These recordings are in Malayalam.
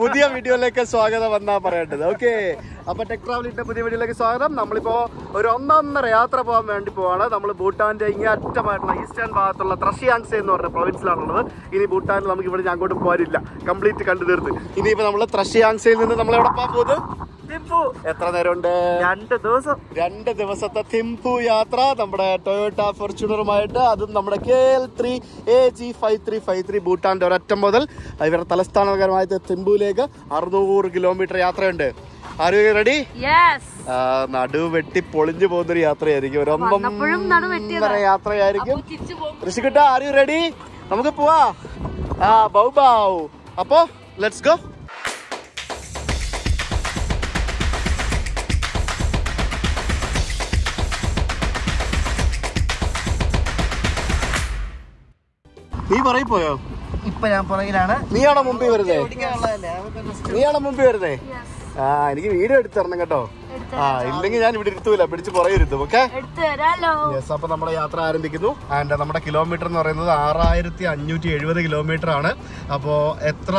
പുതിയ വീഡിയോയിലേക്ക് സ്വാഗതം എന്നാ പറയേണ്ടത്. ഓക്കെ അപ്പൊ ടെക് ട്രാവലിന്റെ പുതിയ വീഡിയോയിലേക്ക് സ്വാഗതം. നമ്മളിപ്പോ ഒരു ഒന്നൊന്നര യാത്ര പോകാൻ വേണ്ടി പോവാണ്. നമ്മൾ ഭൂട്ടാന്റെ ഇങ്ങേ അറ്റമായിട്ടുള്ള ഈസ്റ്റേൺ ഭാഗത്തുള്ള ത്രഷിയാങ്സെ എന്ന് പറഞ്ഞ പ്രൊവിൻസിലാണുള്ളത് ഇനി ഭൂട്ടാനിൽ നമുക്ക് ഇവിടെ അങ്ങോട്ട് പോരില്ല കംപ്ലീറ്റ് കണ്ടു തീർത്ത് ഇനിയിപ്പോ നമ്മൾ ത്രഷിയാങ്സയിൽ നിന്ന് നമ്മൾ എവിടെ പോകാൻ പോകുന്നത് എത്ര നേരമുണ്ട്? രണ്ട് ദിവസം. രണ്ട് ദിവസത്തെ തിമ്പു യാത്ര നമ്മുടെ ടൊയോട്ട ഫോർച്യൂണറുമായിട്ട്. അതും നമ്മുടെ K L three A G five three five three ഭൂട്ടാന്റെ ഒരറ്റം മുതൽ ഇവരുടെ തലസ്ഥാന നഗരമായ തിമ്പുവിലേക്ക് അറുന്നൂറ് കിലോമീറ്റർ യാത്രയുണ്ട്. ആര് റെഡി നടു വെട്ടി പൊളിഞ്ഞു പോകുന്നൊരു യാത്രയായിരിക്കും. ഒരു. ഒന്നൊന്നര യാത്രയായിരിക്കും. ഋഷിക്കുട്ട ആര് റെഡി നമുക്ക് പോവാ. ആ ബൗ ബൗ. അപ്പോ ലെറ്റ്സ് ഗോ നീ പറയി പോയോ? ഇപ്പൊ ഞാൻ പുറകിലാണ്. നീയാണോ മുമ്പിൽ വരുന്നേ? നീയാണോ മുമ്പിൽ വരുന്നേ? ആ എനിക്ക് വീഡിയോ എടുത്തു തരണം കേട്ടോ ആ ഇല്ലെങ്കിൽ ഞാൻ ഇവിടെ ഇരുത്തൂല. പിടിച്ച് പുറകെ ഇരുത്തും ഓക്കെ യെസ് അപ്പൊ നമ്മുടെ യാത്ര ആരംഭിക്കുന്നു. ആൻഡ് നമ്മുടെ കിലോമീറ്റർ എന്ന് പറയുന്നത് ആറായിരത്തി അഞ്ഞൂറ്റി എഴുപത് കിലോമീറ്റർ ആണ്. അപ്പോൾ എത്ര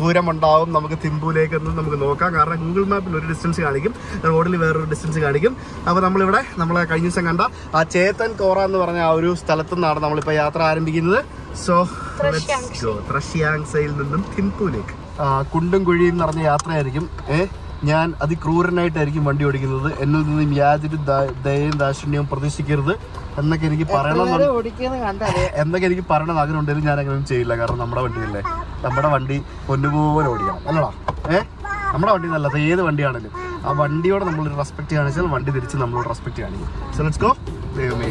ദൂരം ഉണ്ടാവും നമുക്ക് തിമ്പൂലേക്ക് എന്ന് നമുക്ക് നോക്കാം. കാരണം ഗൂഗിൾ മാപ്പിൽ ഒരു ഡിസ്റ്റൻസ് കാണിക്കും. റോഡിൽ വേറൊരു ഡിസ്റ്റൻസ് കാണിക്കും. അപ്പോൾ നമ്മളിവിടെ നമ്മളെ കഴിഞ്ഞ ദിവസം കണ്ട ആ ചേത്തൻ കോറ എന്ന് പറഞ്ഞ ആ ഒരു സ്ഥലത്തു നിന്നാണ് നമ്മളിപ്പോൾ യാത്ര ആരംഭിക്കുന്നത്. സോ ത്രഷ്യാങ്സയിൽ നിന്നും തിമ്പുലേക്ക്. കുണ്ടും കുഴിയും നിറഞ്ഞ യാത്രയായിരിക്കും. ഏ ഞാൻ അതിക്രൂരനായിട്ടായിരിക്കും വണ്ടി ഓടിക്കുന്നത്. എന്നിൽ നിന്നും യാതൊരു ദയയും ദാക്ഷിണ്യവും പ്രതീക്ഷിക്കരുത് എന്നൊക്കെ എനിക്ക് പറയണം എന്നൊക്കെ എനിക്ക് പറയണം ആഗ്രഹം ഉണ്ടെങ്കിലും ഞാൻ അങ്ങനെ ചെയ്യില്ല. കാരണം നമ്മുടെ വണ്ടിയല്ലേ. നമ്മുടെ വണ്ടി പൊന്നുപോലെ ഓടിക്കണം. അല്ലടാ. ഏ നമ്മുടെ വണ്ടി നല്ലത് ഏത് വണ്ടിയാണെങ്കിലും. ആ വണ്ടിയോട് നമ്മൾ റെസ്പെക്ട് കാണിച്ചാൽ വണ്ടി തിരിച്ച് നമ്മളോട് റെസ്പെക്ട് കാണിക്കും. സോ ലെറ്റ്സ് ഗോ ദൈവമേ.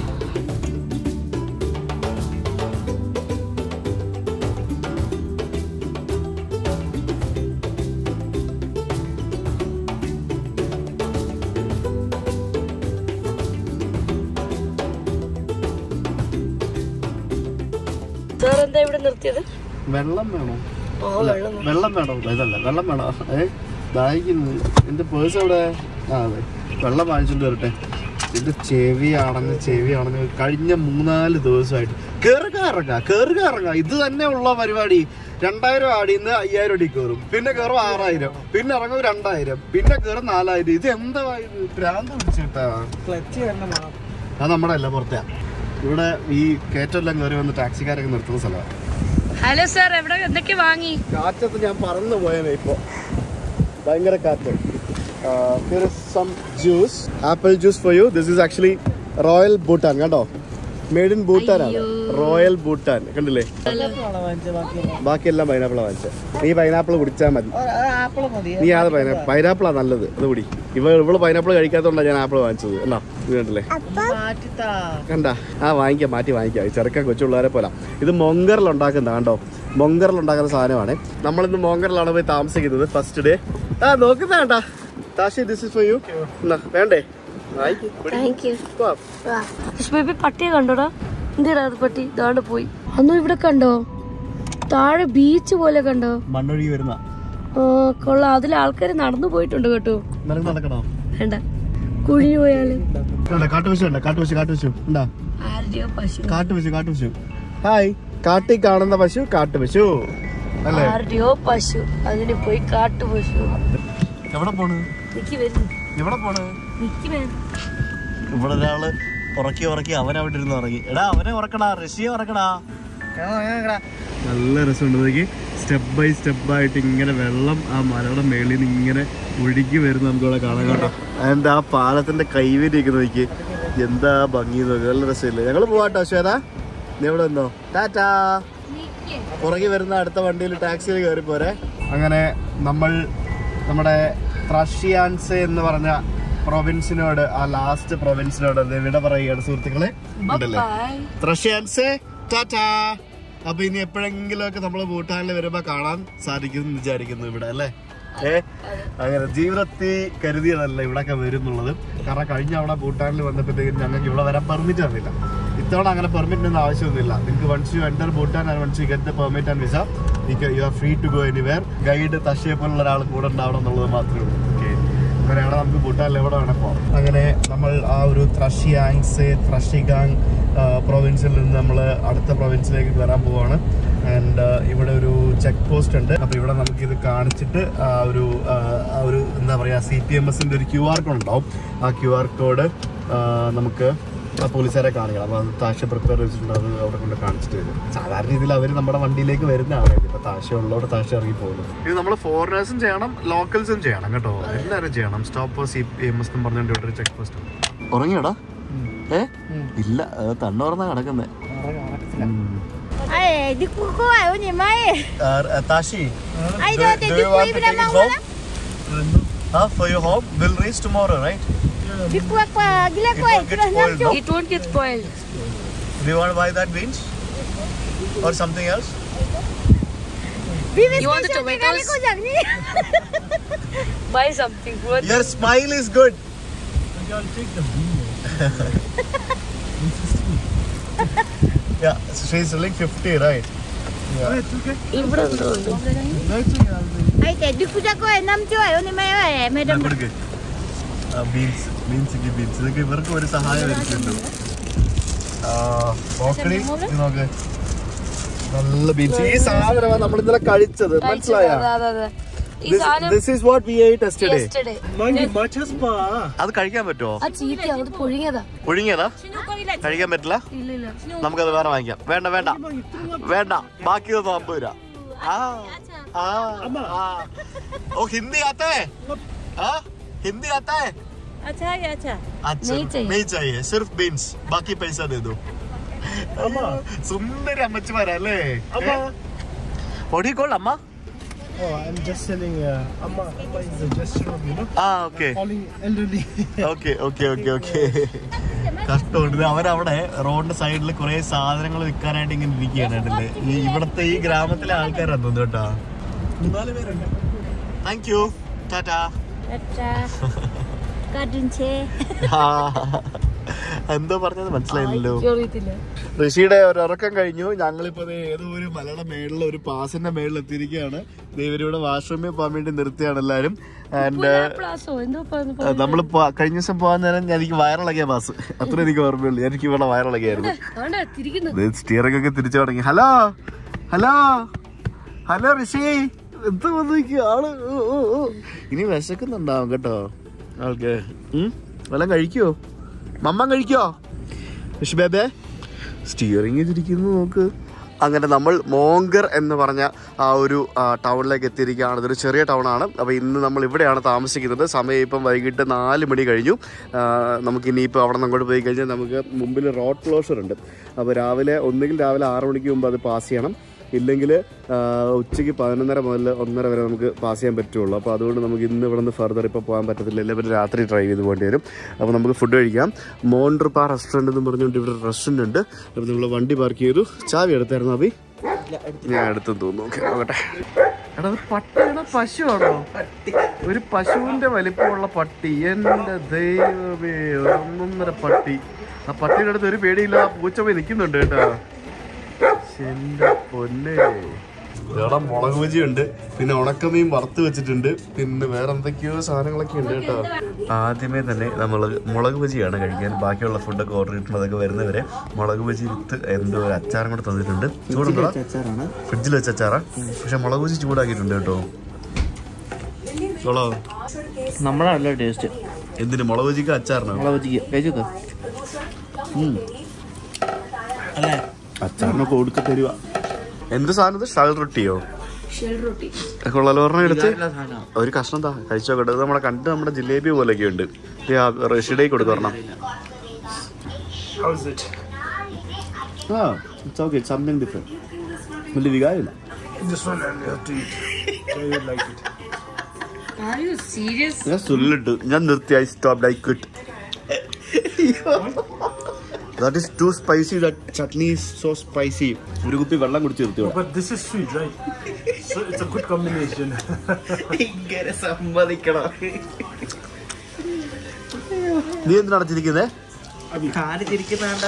നിർത്തിയത്? വെള്ളം വേണോ? വെള്ളം വേണോ. ഇതല്ല വെള്ളം വേണോ? ഏ ദാഹിക്കുന്നു എന്റെ പേഴ്സ് എവിടെ? ആ അതെ. വെള്ളം വാങ്ങിച്ചോണ്ട് വരട്ടെ. എന്റെ ചെവി അടഞ്ഞ് ചെവി അടഞ്ഞ് കഴിഞ്ഞ മൂന്നാൽ ദിവസമായിട്ട്. കേറുക ഇറങ്ങാ കേറുക ഇറങ്ങാ. ഇത് തന്നെ ഉള്ള പരിപാടി. രണ്ടായിരം ആടിന്ന് അയ്യായിരം അടി കയറും പിന്നെ കയറും ആറായിരം. പിന്നെ ഇറങ്ങും രണ്ടായിരം. പിന്നെ കയറും നാലായിരം. ഇത് എന്താ ഇത്? ഭ്രാന്ത് പിടിച്ചിട്ടാ അത് നമ്മുടെ അല്ല പുറത്തെയാ. ഇവിടെ ഈ കയറ്റെല്ലാം കയറി വന്ന് ടാക്സിക്കാരൊക്കെ നിർത്തുന്ന സ്ഥലമാണ് ഹലോ സാർ എവിടെ എന്തൊക്കെ വാങ്ങി? കാറ്റത്ത് ഞാൻ പറന്നു പോയനെ ഇപ്പോ. ഭയങ്കര കാറ്റ്. Some juice apple juice for you this is actually royal Bhutan കണ്ടോ? മെയ്ഡ് ഇൻ ഭൂട്ടാൻ ആണ്. റോയൽ ഭൂട്ടാൻ കണ്ടില്ലേ? ബാക്കിയെല്ലാം പൈനാപ്പിൾ വാങ്ങിച്ച. നീ പൈനാപ്പിൾ കുടിച്ചാൽ മതി. ആപ്പിൾ മതി. നീ അത് പൈനാപ്പിൾ പൈനാപ്പിളാ നല്ലത്. അത് കുടി. ഇവ ഇവൾ പൈനാപ്പിൾ കഴിക്കാത്തോണ്ടാണ് ഞാൻ ആപ്പിൾ വാങ്ങിച്ചത്. എന്നാ ഇത് കണ്ടില്ലേ? കണ്ട? ആ വാങ്ങിക്കാം. മാറ്റി വാങ്ങിക്കാം. ചെറുക്കാൻ ചെറുക്കൻ കൊച്ചു പിള്ളേരെ പോലെ. ഇത് മൊങ്കറിൽ ഉണ്ടാക്കുന്ന കണ്ടോ? മൊങ്കറിൽ ഉണ്ടാക്കുന്ന സാധനമാണ്. നമ്മളിന്ന് മൊങ്കറിലാണ് പോയി താമസിക്കുന്നത്. ഫസ്റ്റ് ഡേ ആ നോക്കുന്ന കണ്ടാ Tashi this is for you എന്നാ വേണ്ടേ? ബേബി പട്ടിയെ കണ്ടോടാ? എന്തിനാ അത് പട്ടി? ഇതാണ്ട് പോയി. അന്നും ഇവിടെ കണ്ടോ? താഴെ ബീച്ച് പോലെ കണ്ടോ? മണ്ണൊഴുകി വരുന്ന. കൊള്ളാം. അതിൽ ആൾക്കാർ നടന്നു പോയിട്ടുണ്ട് കേട്ടോ. നടക്കണോ? വേണ്ട. കുഴിഞ്ഞു പോയാൽ. ഹായ്. കാട്ടി കാണുന്ന പശു കാട്ടുപശു. അല്ലേ? ആരുടെയോ പശു. അതിന് പോയി കാട്ടുപശു. എവിടെ പോണ്? എവിടെ പോണ്? ഇവിടെ ഒരാൾ ഉറക്കി ഉറക്കി അവനവിടെ ഇരുന്ന് ഉറങ്ങി. എടാ അവനെ ഉറക്കടാ റഷ്യയെ ഉറക്കടാ. നല്ല രസമുണ്ട് നോക്കി. സ്റ്റെപ്പ് ബൈ സ്റ്റെപ്പ് ആയിട്ട് ഇങ്ങനെ വെള്ളം ആ മലയുടെ മേളിൽ നിന്ന് ഇങ്ങനെ ഒഴുകി വരുന്ന നമുക്ക് ഇവിടെ കാണാൻ കേട്ടോ. അതിന്റെ ആ പാലത്തിന്റെ കൈവരിയൊക്കെ നോക്കി. എന്താ ഭംഗി നോക്കി. നല്ല രസമില്ല? ഞങ്ങൾ പോവാട്ടോ ശ്വേത. നീ ഇവിടെ വന്നോ? ടാറ്റാ. പുറകെ വരുന്ന അടുത്ത വണ്ടിയിൽ ടാക്സിയിൽ കയറി പോരെ അങ്ങനെ നമ്മൾ നമ്മുടെ ത്രഷിയാൻസെ എന്ന് പറഞ്ഞ പ്രൊവിൻസിനോട് ആ ലാസ്റ്റ് പ്രൊവിൻസിനോട് വിട പറയുകയാണ് സുഹൃത്തുക്കളെ. ഉണ്ടല്ലേ? ത്രഷിയാൻസെ ടാറ്റാ. അപ്പൊ ഇനി എപ്പോഴെങ്കിലും ഒക്കെ നമ്മൾ ഭൂട്ടാനിൽ വരുമ്പോ കാണാൻ സാധിക്കും വിചാരിക്കുന്നു ഇവിടെ അല്ലേ? ഏ അങ്ങനെ ജീവിതത്തിൽ കരുതിയതല്ല ഇവിടൊക്കെ വരുന്നുള്ളത്. കാരണം കഴിഞ്ഞ അവിടെ ഭൂട്ടാനിൽ വന്നപ്പോഴത്തേക്കും ഞങ്ങൾക്ക് ഇവിടെ വരാൻ പെർമിറ്റ് തന്നില്ല. ഇത്തവണ അങ്ങനെ പെർമിറ്റിനൊന്നും ആവശ്യമൊന്നുമില്ല. നിങ്ങൾക്ക് once you enter Bhutan and once you get the permit and visa you are free to go anywhere guide തശയെ പോലുള്ള ഒരാൾ കൂടെ ഉണ്ടാവണം എന്നുള്ളത് മാത്രമേ ഉള്ളൂ. ഓക്കെ അങ്ങനെ അവിടെ നമുക്ക് ഭൂട്ടാനിൽ എവിടെ വേണം പോകാം അങ്ങനെ നമ്മൾ ആ ഒരു ത്രഷിയാങ്സ് ത്രഷിഗാങ് പ്രൊവിൻസിൽ നിന്ന് നമ്മൾ അടുത്ത പ്രൊവിൻസിലേക്ക് കയറാൻ പോവാണ്. ആൻഡ് ഇവിടെ ഒരു ചെക്ക് പോസ്റ്റ് ഉണ്ട്. അപ്പോൾ ഇവിടെ നമുക്കിത് കാണിച്ചിട്ട് ആ ഒരു ആ, ഒരു എന്താ പറയുക സി പി എം എസിന്റെ ഒരു ക്യു ആർ കോഡ് ഉണ്ടാവും. ആ ക്യു ആർ കോഡ് നമുക്ക് പോലീസുകാരെ കാണിക്കണം. അപ്പൊ അത് താശ പ്രിപ്പയർ ചെയ്തിട്ടുണ്ട്. അത് അവിടെ കൊണ്ട് കാണിച്ചിട്ട് വരും സാധാരണ രീതിയിൽ അവർ നമ്മുടെ വണ്ടിയിലേക്ക് വരുന്ന വരുന്നതാണ്. ഇപ്പൊ താശ ഉള്ളവിടെ താശ ഇറങ്ങി പോകുന്നു ഇത് നമ്മൾ ഫോറിനേഴ്സും ചെയ്യണം ലോക്കൽസും ചെയ്യണം കേട്ടോ. എല്ലാവരും ചെയ്യണം. Stop C P M S പറഞ്ഞുകൊണ്ട് ഇവിടെ ഒരു ചെക്ക് പോസ്റ്റ് ഉറങ്ങിയോടാ? ഏ? ഇല്ല തണ്ണുറന്ന കിടക്കുന്നേ. Tashi. Do- you want to take it mau home? Huh? For your home? We'll reach tomorrow, right? It won't get spoiled. Do you want to buy that beans? Or something else? You want the tomatoes? buy something. What? Your smile is good. I'll take the bean. yeah, so she's selling 50, right? Yeah. Uh, beans. കൊടുക്ക് ബീൻസ് ഇതൊക്കെ ഇവർക്ക് ഒരു സഹായം നോക്ക്. നല്ല ബീൻസ് ഈ സാധനമാണ് നമ്മൾ ഇന്നലെ കഴിച്ചത്. മനസ്സിലായ? അതെ, അതെ, അതെ. ഈ സാധനം this is what we yesterday പാ അത് കഴിക്കാൻ പറ്റുമോ? ആ ചീത്ത. അത് പൊഴിഞ്ഞതാ ഒഴുങ്ങിയതാ കഴിക്കാൻ പറ്റില്ല? ഇല്ല ഇല്ല. നമുക്കത് വേറെ വാങ്ങിക്കാം. വേണ്ട വേണ്ട. വേണ്ട. ബാക്കി ഒന്ന് അമ്പത് രൂപ. ആ, ആ, ആ. ഓ ഹിന്ദി ആത്തേ ആ. Hindi ആത്തേ Acha ya acha. अच्छा नहीं चाहिए। नहीं चाहिए सिर्फ बीन्स बाकी पैसा दे दो സുന്ദരി അമ്മച്ചിമാരല്ലേ ഒടിക്കോൾ അമ്മ Oh, I'm just selling. Uh, Amma, Amma is a gesture of you know ആ okay calling elderly. Okay okay okay okay കഷ്ടമുണ്ട് ഇത് അവരവിടെ റോഡിന്റെ സൈഡിൽ കുറെ സാധനങ്ങൾ വിൽക്കാനായിട്ട് ഇങ്ങനെ ഇരിക്കുകയാണ് കേട്ടില്ലേ ഈ ഇവിടത്തെ ഈ ഗ്രാമത്തിലെ ആൾക്കാരാണ് തോന്നുന്നു കേട്ടോ മൂന്നാല് പേരുണ്ട് thank you tata Acha. Kadun che. എന്തോ പറഞ്ഞത് മനസ്സിലായില്ലല്ലോ. ഋഷിയുടെ ഒരു ഉറക്കം കഴിഞ്ഞു. ഞങ്ങളിപ്പോ ദേ ഏതോ ഒരു മലയുടെ മേളിൽ ഒരു പാസിന്റെ മേളിൽ എത്തിയിരിക്കുകയാണ്. ഇവരിവിടെ വാഷ്റൂമിൽ പോകാൻ വേണ്ടി നിർത്തിയാണ് എല്ലാരും ആൻഡ് നമ്മൾ കഴിഞ്ഞ ദിവസം പോകാൻ നേരം എനിക്ക് വയറിളകിയ പാസ്. അത്ര എനിക്ക് ഓർമ്മയുള്ളൂ. എനിക്ക് ഇവിടെ വയറിളകിയായിരുന്നു. സ്റ്റിയറിംഗ് ഒക്കെ തിരിച്ചു തുടങ്ങി. ഹലോ? ഹലോ? ഹലോ ഋഷി? എന്താ വന്നിരിക്കുക ആൾ. ഇനി വിശക്കുന്നുണ്ടാവും കേട്ടോ. ഉം? വല്ലതും കഴിക്കോ മമ്മൻ കഴിക്കോ ഋഷി സ്റ്റിയറിംഗ് തിരിക്കുന്നു നോക്ക്. അങ്ങനെ നമ്മൾ മോങ്കർ എന്ന് പറഞ്ഞ ആ ഒരു ടൗണിലേക്ക് എത്തിയിരിക്കുകയാണ്. ഇതൊരു ചെറിയ ടൗണാണ്. അപ്പോൾ ഇന്ന് നമ്മൾ ഇവിടെയാണ് താമസിക്കുന്നത്. സമയം ഇപ്പം വൈകിട്ട് നാല് മണി കഴിഞ്ഞു. നമുക്ക് ഇനിയിപ്പോൾ അവിടെ നിന്ന് അങ്ങോട്ട് പോയി കഴിഞ്ഞാൽ നമുക്ക് മുമ്പിൽ റോഡ് ക്ലോഷർ ഉണ്ട്. അപ്പോൾ രാവിലെ ഒന്നുകിൽ രാവിലെ ആറ് മണിക്ക് മുമ്പ് അത് പാസ് ചെയ്യണം. ഇല്ലെങ്കിൽ ഉച്ചയ്ക്ക് പതിനൊന്നര മുതൽ ഒന്നര വരെ നമുക്ക് പാസ് ചെയ്യാൻ പറ്റുള്ളൂ. അപ്പോൾ അതുകൊണ്ട് നമുക്ക് ഇന്ന് ഇവിടെ നിന്ന് ഫർദർ ഇപ്പോൾ പോകാൻ പറ്റത്തില്ല. പിന്നെ രാത്രി ഡ്രൈവ് ചെയ്ത് പോകേണ്ടി വരും. അപ്പോൾ നമുക്ക് ഫുഡ് കഴിക്കാം. മോൺട്രപ്പ റെസ്റ്റോറന്റ് എന്ന് പറഞ്ഞുകൊണ്ട് ഇവിടെ റെസ്റ്റോറന്റ് ഉണ്ട്. അപ്പോൾ നമ്മൾ വണ്ടി പാർക്ക് ചെയ്തു. ചാവി എടുത്തായിരുന്നു അഭി? ഞാൻ എടുത്തെന്ന് തോന്നുന്നു. ഓക്കെ ആകട്ടെ എടാ ഒരു പശുവാണോ? ഒരു പശുവിന്റെ വലിപ്പമുള്ള പട്ടി. എന്റെ ദൈവമേ ഒന്നൊന്നര പട്ടി. ആ പട്ടിയുടെ അടുത്ത് ഒരു പേടിയില്ല. ആ പൂച്ച നിൽക്കുന്നുണ്ട് കേട്ടോ. ഇവിടെ മുളക് ബജി ഉണ്ട് പിന്നെ ഉണക്കമീൻ വറുത്ത് വെച്ചിട്ടുണ്ട്. പിന്നെ വേറെ എന്തൊക്കെയോ സാധനങ്ങളൊക്കെ ഉണ്ട് കേട്ടോ. ആദ്യമേ തന്നെ നമ്മൾ മുളക് ബജിയാണ് കഴിക്കാൻ. ബാക്കിയുള്ള ഫുഡൊക്കെ ഓർഡർ ചെയ്തിട്ടുള്ളതൊക്കെ വരുന്നവരെ മുളക് ബജി വിത്ത് എന്തോ ഒരു അച്ചാറും കൂടെ തന്നിട്ടുണ്ട്. ചൂടുണ്ടോ? ഫ്രിഡ്ജിൽ വെച്ച അച്ചാറാ? പക്ഷെ മുളക് ബജി ചൂടാക്കിയിട്ടുണ്ട് കേട്ടോ. നമ്മളല്ല ടേസ്റ്റ്. എന്തിന്? മുളക് ബജിക്ക് അച്ചാറിനോ? മുളക് ബജിക്ക് കഴിച്ചോ? അല്ലേ? അച്ചാറിനൊക്കെ കൊടുക്ക തരുക എന്ത് സാധനം ഇത്? ഷാൾ റൊട്ടിയോ? കൊള്ളാലോ എടുത്ത്. ഒരു കഷ്ണം താ കഴിച്ചോക്കട്ടെ ഇത് നമ്മളെ കണ്ട് നമ്മുടെ ജിലേബി പോലെയൊക്കെ ഉണ്ട്. റഷീഡേക്ക്? ആ ഇറ്റ്സ് ഓക്കെ സംതിങ് ഡിഫറെന്റ് വലിയ വികാരമില്ല. Serious? ഞാൻ നിർത്തിയായി ഞാൻ നിർത്തി. I stop like quit that is too spicy that chutney is so spicy ഒരു കുപ്പി വെള്ളം കുടിച്ച് നിർത്തി ഇവിടെ. But this is sweet, right? So it's a good ഇങ്ങനെ സമ്മതിക്കണം. നീ കാൽ തിരിക്കുന്നാണ്ട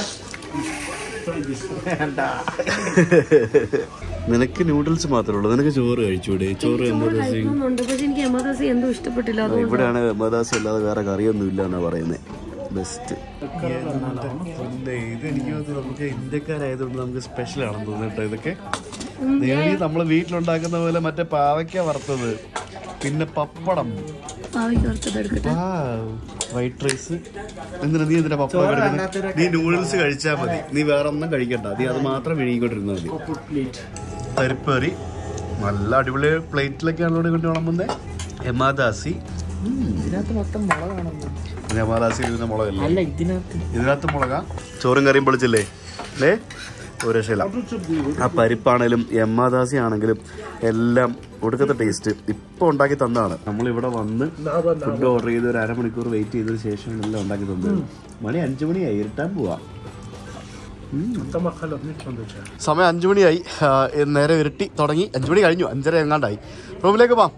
നിനക്ക് നൂഡിൽസ് മാത്രമേ ഉള്ളൂ. നിനക്ക് ചോറ് കഴിച്ചൂടെ? ചോറ് എമർജൻസി എമർജൻസി എന്തോ ഇവിടെയാണ് മദാസ് അല്ലാതെ വേറെ കറിയൊന്നും ഇല്ല എന്നാ പറയുന്നത് ബെസ്റ്റ് ഇത് എനിക്ക് നമുക്ക് ഇന്ത്യക്കാരായതുകൊണ്ട് നമുക്ക് സ്പെഷ്യൽ ആണെന്ന് തോന്നുന്നു ഇതൊക്കെ. നേടി നമ്മൾ വീട്ടിലുണ്ടാക്കുന്ന പോലെ മറ്റേ പാവയ്ക്ക വറുത്തത് പിന്നെ പപ്പടം. പാവയ്ക്ക് വറുത്തത് എടുക്കട്ടെ വൈറ്റ് റൈസ് എന്തിനാ നീ എന്തിനാ പപ്പടം കഴിക്കുന്നത്? നീ നൂഡിൽസ് കഴിച്ചാൽ മതി. നീ വേറെ ഒന്നും കഴിക്കണ്ട. നീ അത് മാത്രം വിഴുകിക്കൊണ്ടിരുന്നാൽ മതി. പരിപ്പേറി നല്ല അടിപൊളി പ്ലേറ്റിലൊക്കെയാണല്ലോ കൊണ്ട് വിളമ്പുന്നത് എമാദാസി ഇതിനകത്ത് മൊത്തം മുളകാണെന്ന് മുളകല്ലേ? അല്ല ഇതിനകത്ത്. മുളക? ചോറും കറിയും പൊളിച്ചില്ലേ? അല്ലേ ഒരു രക്ഷയില്ല. ആ പരിപ്പാണേലും എമ്മാദാസി ആണെങ്കിലും എല്ലാം ഒടുക്കത്തെ ടേസ്റ്റ് ഇപ്പൊ ഉണ്ടാക്കി തന്നതാണ്. നമ്മൾ ഇവിടെ വന്ന് ഫുഡ് ഓർഡർ ചെയ്ത് ഒരു അരമണിക്കൂർ വെയിറ്റ് ചെയ്തതിന് ശേഷം എല്ലാം ഉണ്ടാക്കി തന്നത്. മണി അഞ്ചു മണിയായി ഇരുട്ടാൻ പോവാ. സമയം അഞ്ചു മണിയായി. നേരെ ഇരട്ടി തുടങ്ങി. അഞ്ചു മണി കഴിഞ്ഞു അഞ്ചര എങ്ങാണ്ടായി. റൂമിലേക്ക് പോവാം.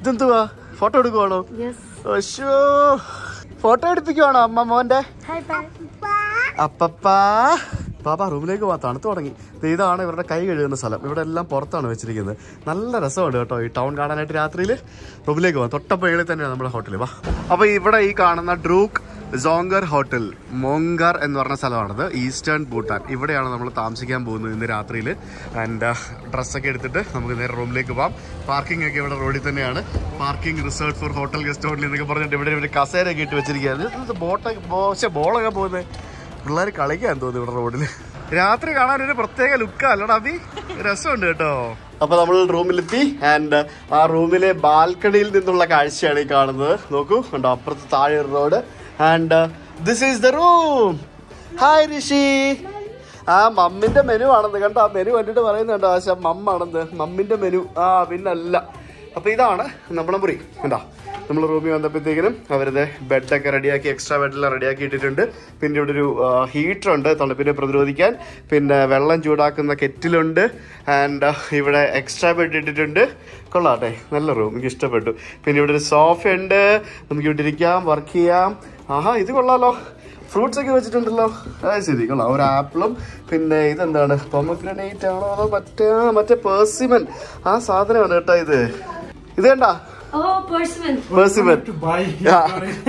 ഇതെന്തുവാ? ഫോട്ടോ എടുക്കുവാണോ? യെസ് അശ്ശോ. ഫോട്ടോ എടുപ്പിക്കുവാണോ അമ്മ മോന്റെ അപ്പപ്പാ. പാപ്പ റൂമിലേക്ക് പോവാ തണുത്ത് തുടങ്ങി. ദേ ഇതാണ് ഇവരുടെ കൈ കഴുകുന്ന സ്ഥലം. ഇവിടെ എല്ലാം പുറത്താണ് വെച്ചിരിക്കുന്നത്. നല്ല രസമുണ്ട് കേട്ടോ ഈ ടൗൺ കാണാനായിട്ട് രാത്രിയിൽ റൂമിലേക്ക് പോവാം തൊട്ടപ്പേളിൽ തന്നെയാണ് നമ്മുടെ ഹോട്ടലിൽ വാ. അപ്പൊ ഇവിടെ ഈ കാണുന്ന ഡ്രൂക്ക് സോങ്കർ ഹോട്ടൽ മോങ്കർ എന്ന് പറഞ്ഞ സ്ഥലമാണത്. ഈസ്റ്റേൺ ഭൂട്ടാൻ. ഇവിടെയാണ് നമ്മൾ താമസിക്കാൻ പോകുന്നത് ഇന്ന് രാത്രിയിൽ ആൻഡ് ഡ്രസ്സൊക്കെ എടുത്തിട്ട് നമുക്ക് നേരെ റൂമിലേക്ക് പോവാം. പാർക്കിംഗ് ഒക്കെ ഇവിടെ റോഡിൽ തന്നെയാണ്. Parking reserved for hotel guest hotel എന്നൊക്കെ പറഞ്ഞിട്ട് ഇവിടെ ഇവിടെ കസേരയൊക്കെ ഇട്ട് വെച്ചിരിക്കുകയാണ്. ബോട്ടൊക്കെ പക്ഷേ ബോളൊക്കെ പോകുന്നത് പിള്ളേർ കളിക്കാൻ തോന്നുന്നു ഇവിടെ റോഡിൽ രാത്രി കാണാൻ ഒരു പ്രത്യേക ലുക്കാ അല്ലടാ അഭി രസമുണ്ട് കേട്ടോ. അപ്പൊ നമ്മൾ റൂമിലെത്തി. ആൻഡ് ആ റൂമിലെ ബാൽക്കണിയിൽ നിന്നുള്ള കാഴ്ചയാണ് ഈ കാണുന്നത്. നോക്കൂ കണ്ടോ അപ്പുറത്ത് താഴെ road. And this is the room hi Rishi ആ മമ്മിന്റെ മെനു ആണെന്ന് കണ്ടോ? ആ മെനു കണ്ടിട്ട് പറയുന്നുണ്ട് ആശ മമ്മാണെന്ന്. മമ്മിന്റെ മെനു ആ പിന്നല്ല. അപ്പൊ ഇതാണ് നമ്മുടെ മുറി. കണ്ടോ? നമ്മൾ റൂമിൽ വന്നപ്പോഴത്തേക്കിനും അവരത് ബെഡൊക്കെ റെഡിയാക്കി എക്സ്ട്രാ ബെഡെല്ലാം റെഡിയാക്കി ഇട്ടിട്ടുണ്ട്. പിന്നെ ഇവിടെ ഒരു ഹീറ്റർ ഉണ്ട്. തണുപ്പിനെ പ്രതിരോധിക്കാൻ. പിന്നെ വെള്ളം ചൂടാക്കുന്ന കെറ്റിലുണ്ട്. ആൻഡ് ഇവിടെ എക്സ്ട്രാ ബെഡ് ഇട്ടിട്ടുണ്ട്. കൊള്ളാട്ടെ നല്ല റൂം എനിക്ക് ഇഷ്ടപ്പെട്ടു. പിന്നെ ഇവിടെ ഒരു സോഫ ഉണ്ട്. നമുക്ക് ഇവിടെ ഇരിക്കാം വർക്ക് ചെയ്യാം. ആഹാ ഇത് കൊള്ളാലോ. ഫ്രൂട്ട്സ് ഒക്കെ വെച്ചിട്ടുണ്ടല്ലോ. അത് ശരി കൊള്ളാം. ഒരു ആപ്പിളും പിന്നെ ഇതെന്താണ്? പൊമഗ്രനേറ്റ് ആണോ അതോ മറ്റേ മറ്റേ പേഴ്സിമൻ ആ സാധനമാണ് കേട്ടോ ഇത്. ഇത് കണ്ടാ?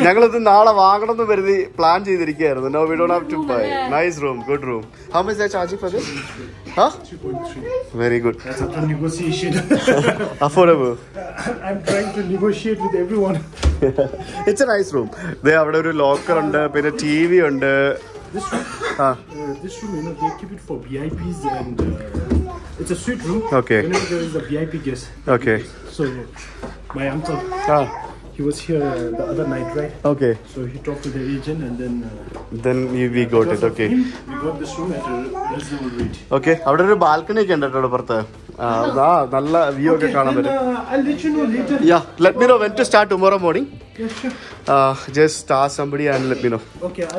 ഞങ്ങളിത് നാളെ വാങ്ങണം എന്ന് കരുതി plan ചെയ്തിരിക്കുകയായിരുന്നു. No we don't have to buy nice room good room how much the charging for this ഹാ very good That's a negotiation. Affordable I'm trying to negotiate with everyone. It's a nice room ദേ അവിടെ ഒരു ലോക്കർ ഉണ്ട് പിന്നെ ടി വി ഉണ്ട്. This room, uh, this room, you know, they keep it for VIPs and uh, it's a suite room. Okay. Whenever there is a VIP guest. Okay. So my uncle, Ah. he was here uh, the other night, right? Okay. So he talked to the agent and then uh, then we, we uh, got it, okay. him, we got this room at a reasonable rate. Okay. അവിടെ ഒരു ബാൽക്കണി ഒക്കെ ഉണ്ട് കേട്ടോ പുറത്ത് ആ, നല്ല വ്യൂ ഒക്കെ കാണാൻ പറ്റും uh, I'll let you know later. Yeah let me know when to start tomorrow morning. Just ask somebody and let me know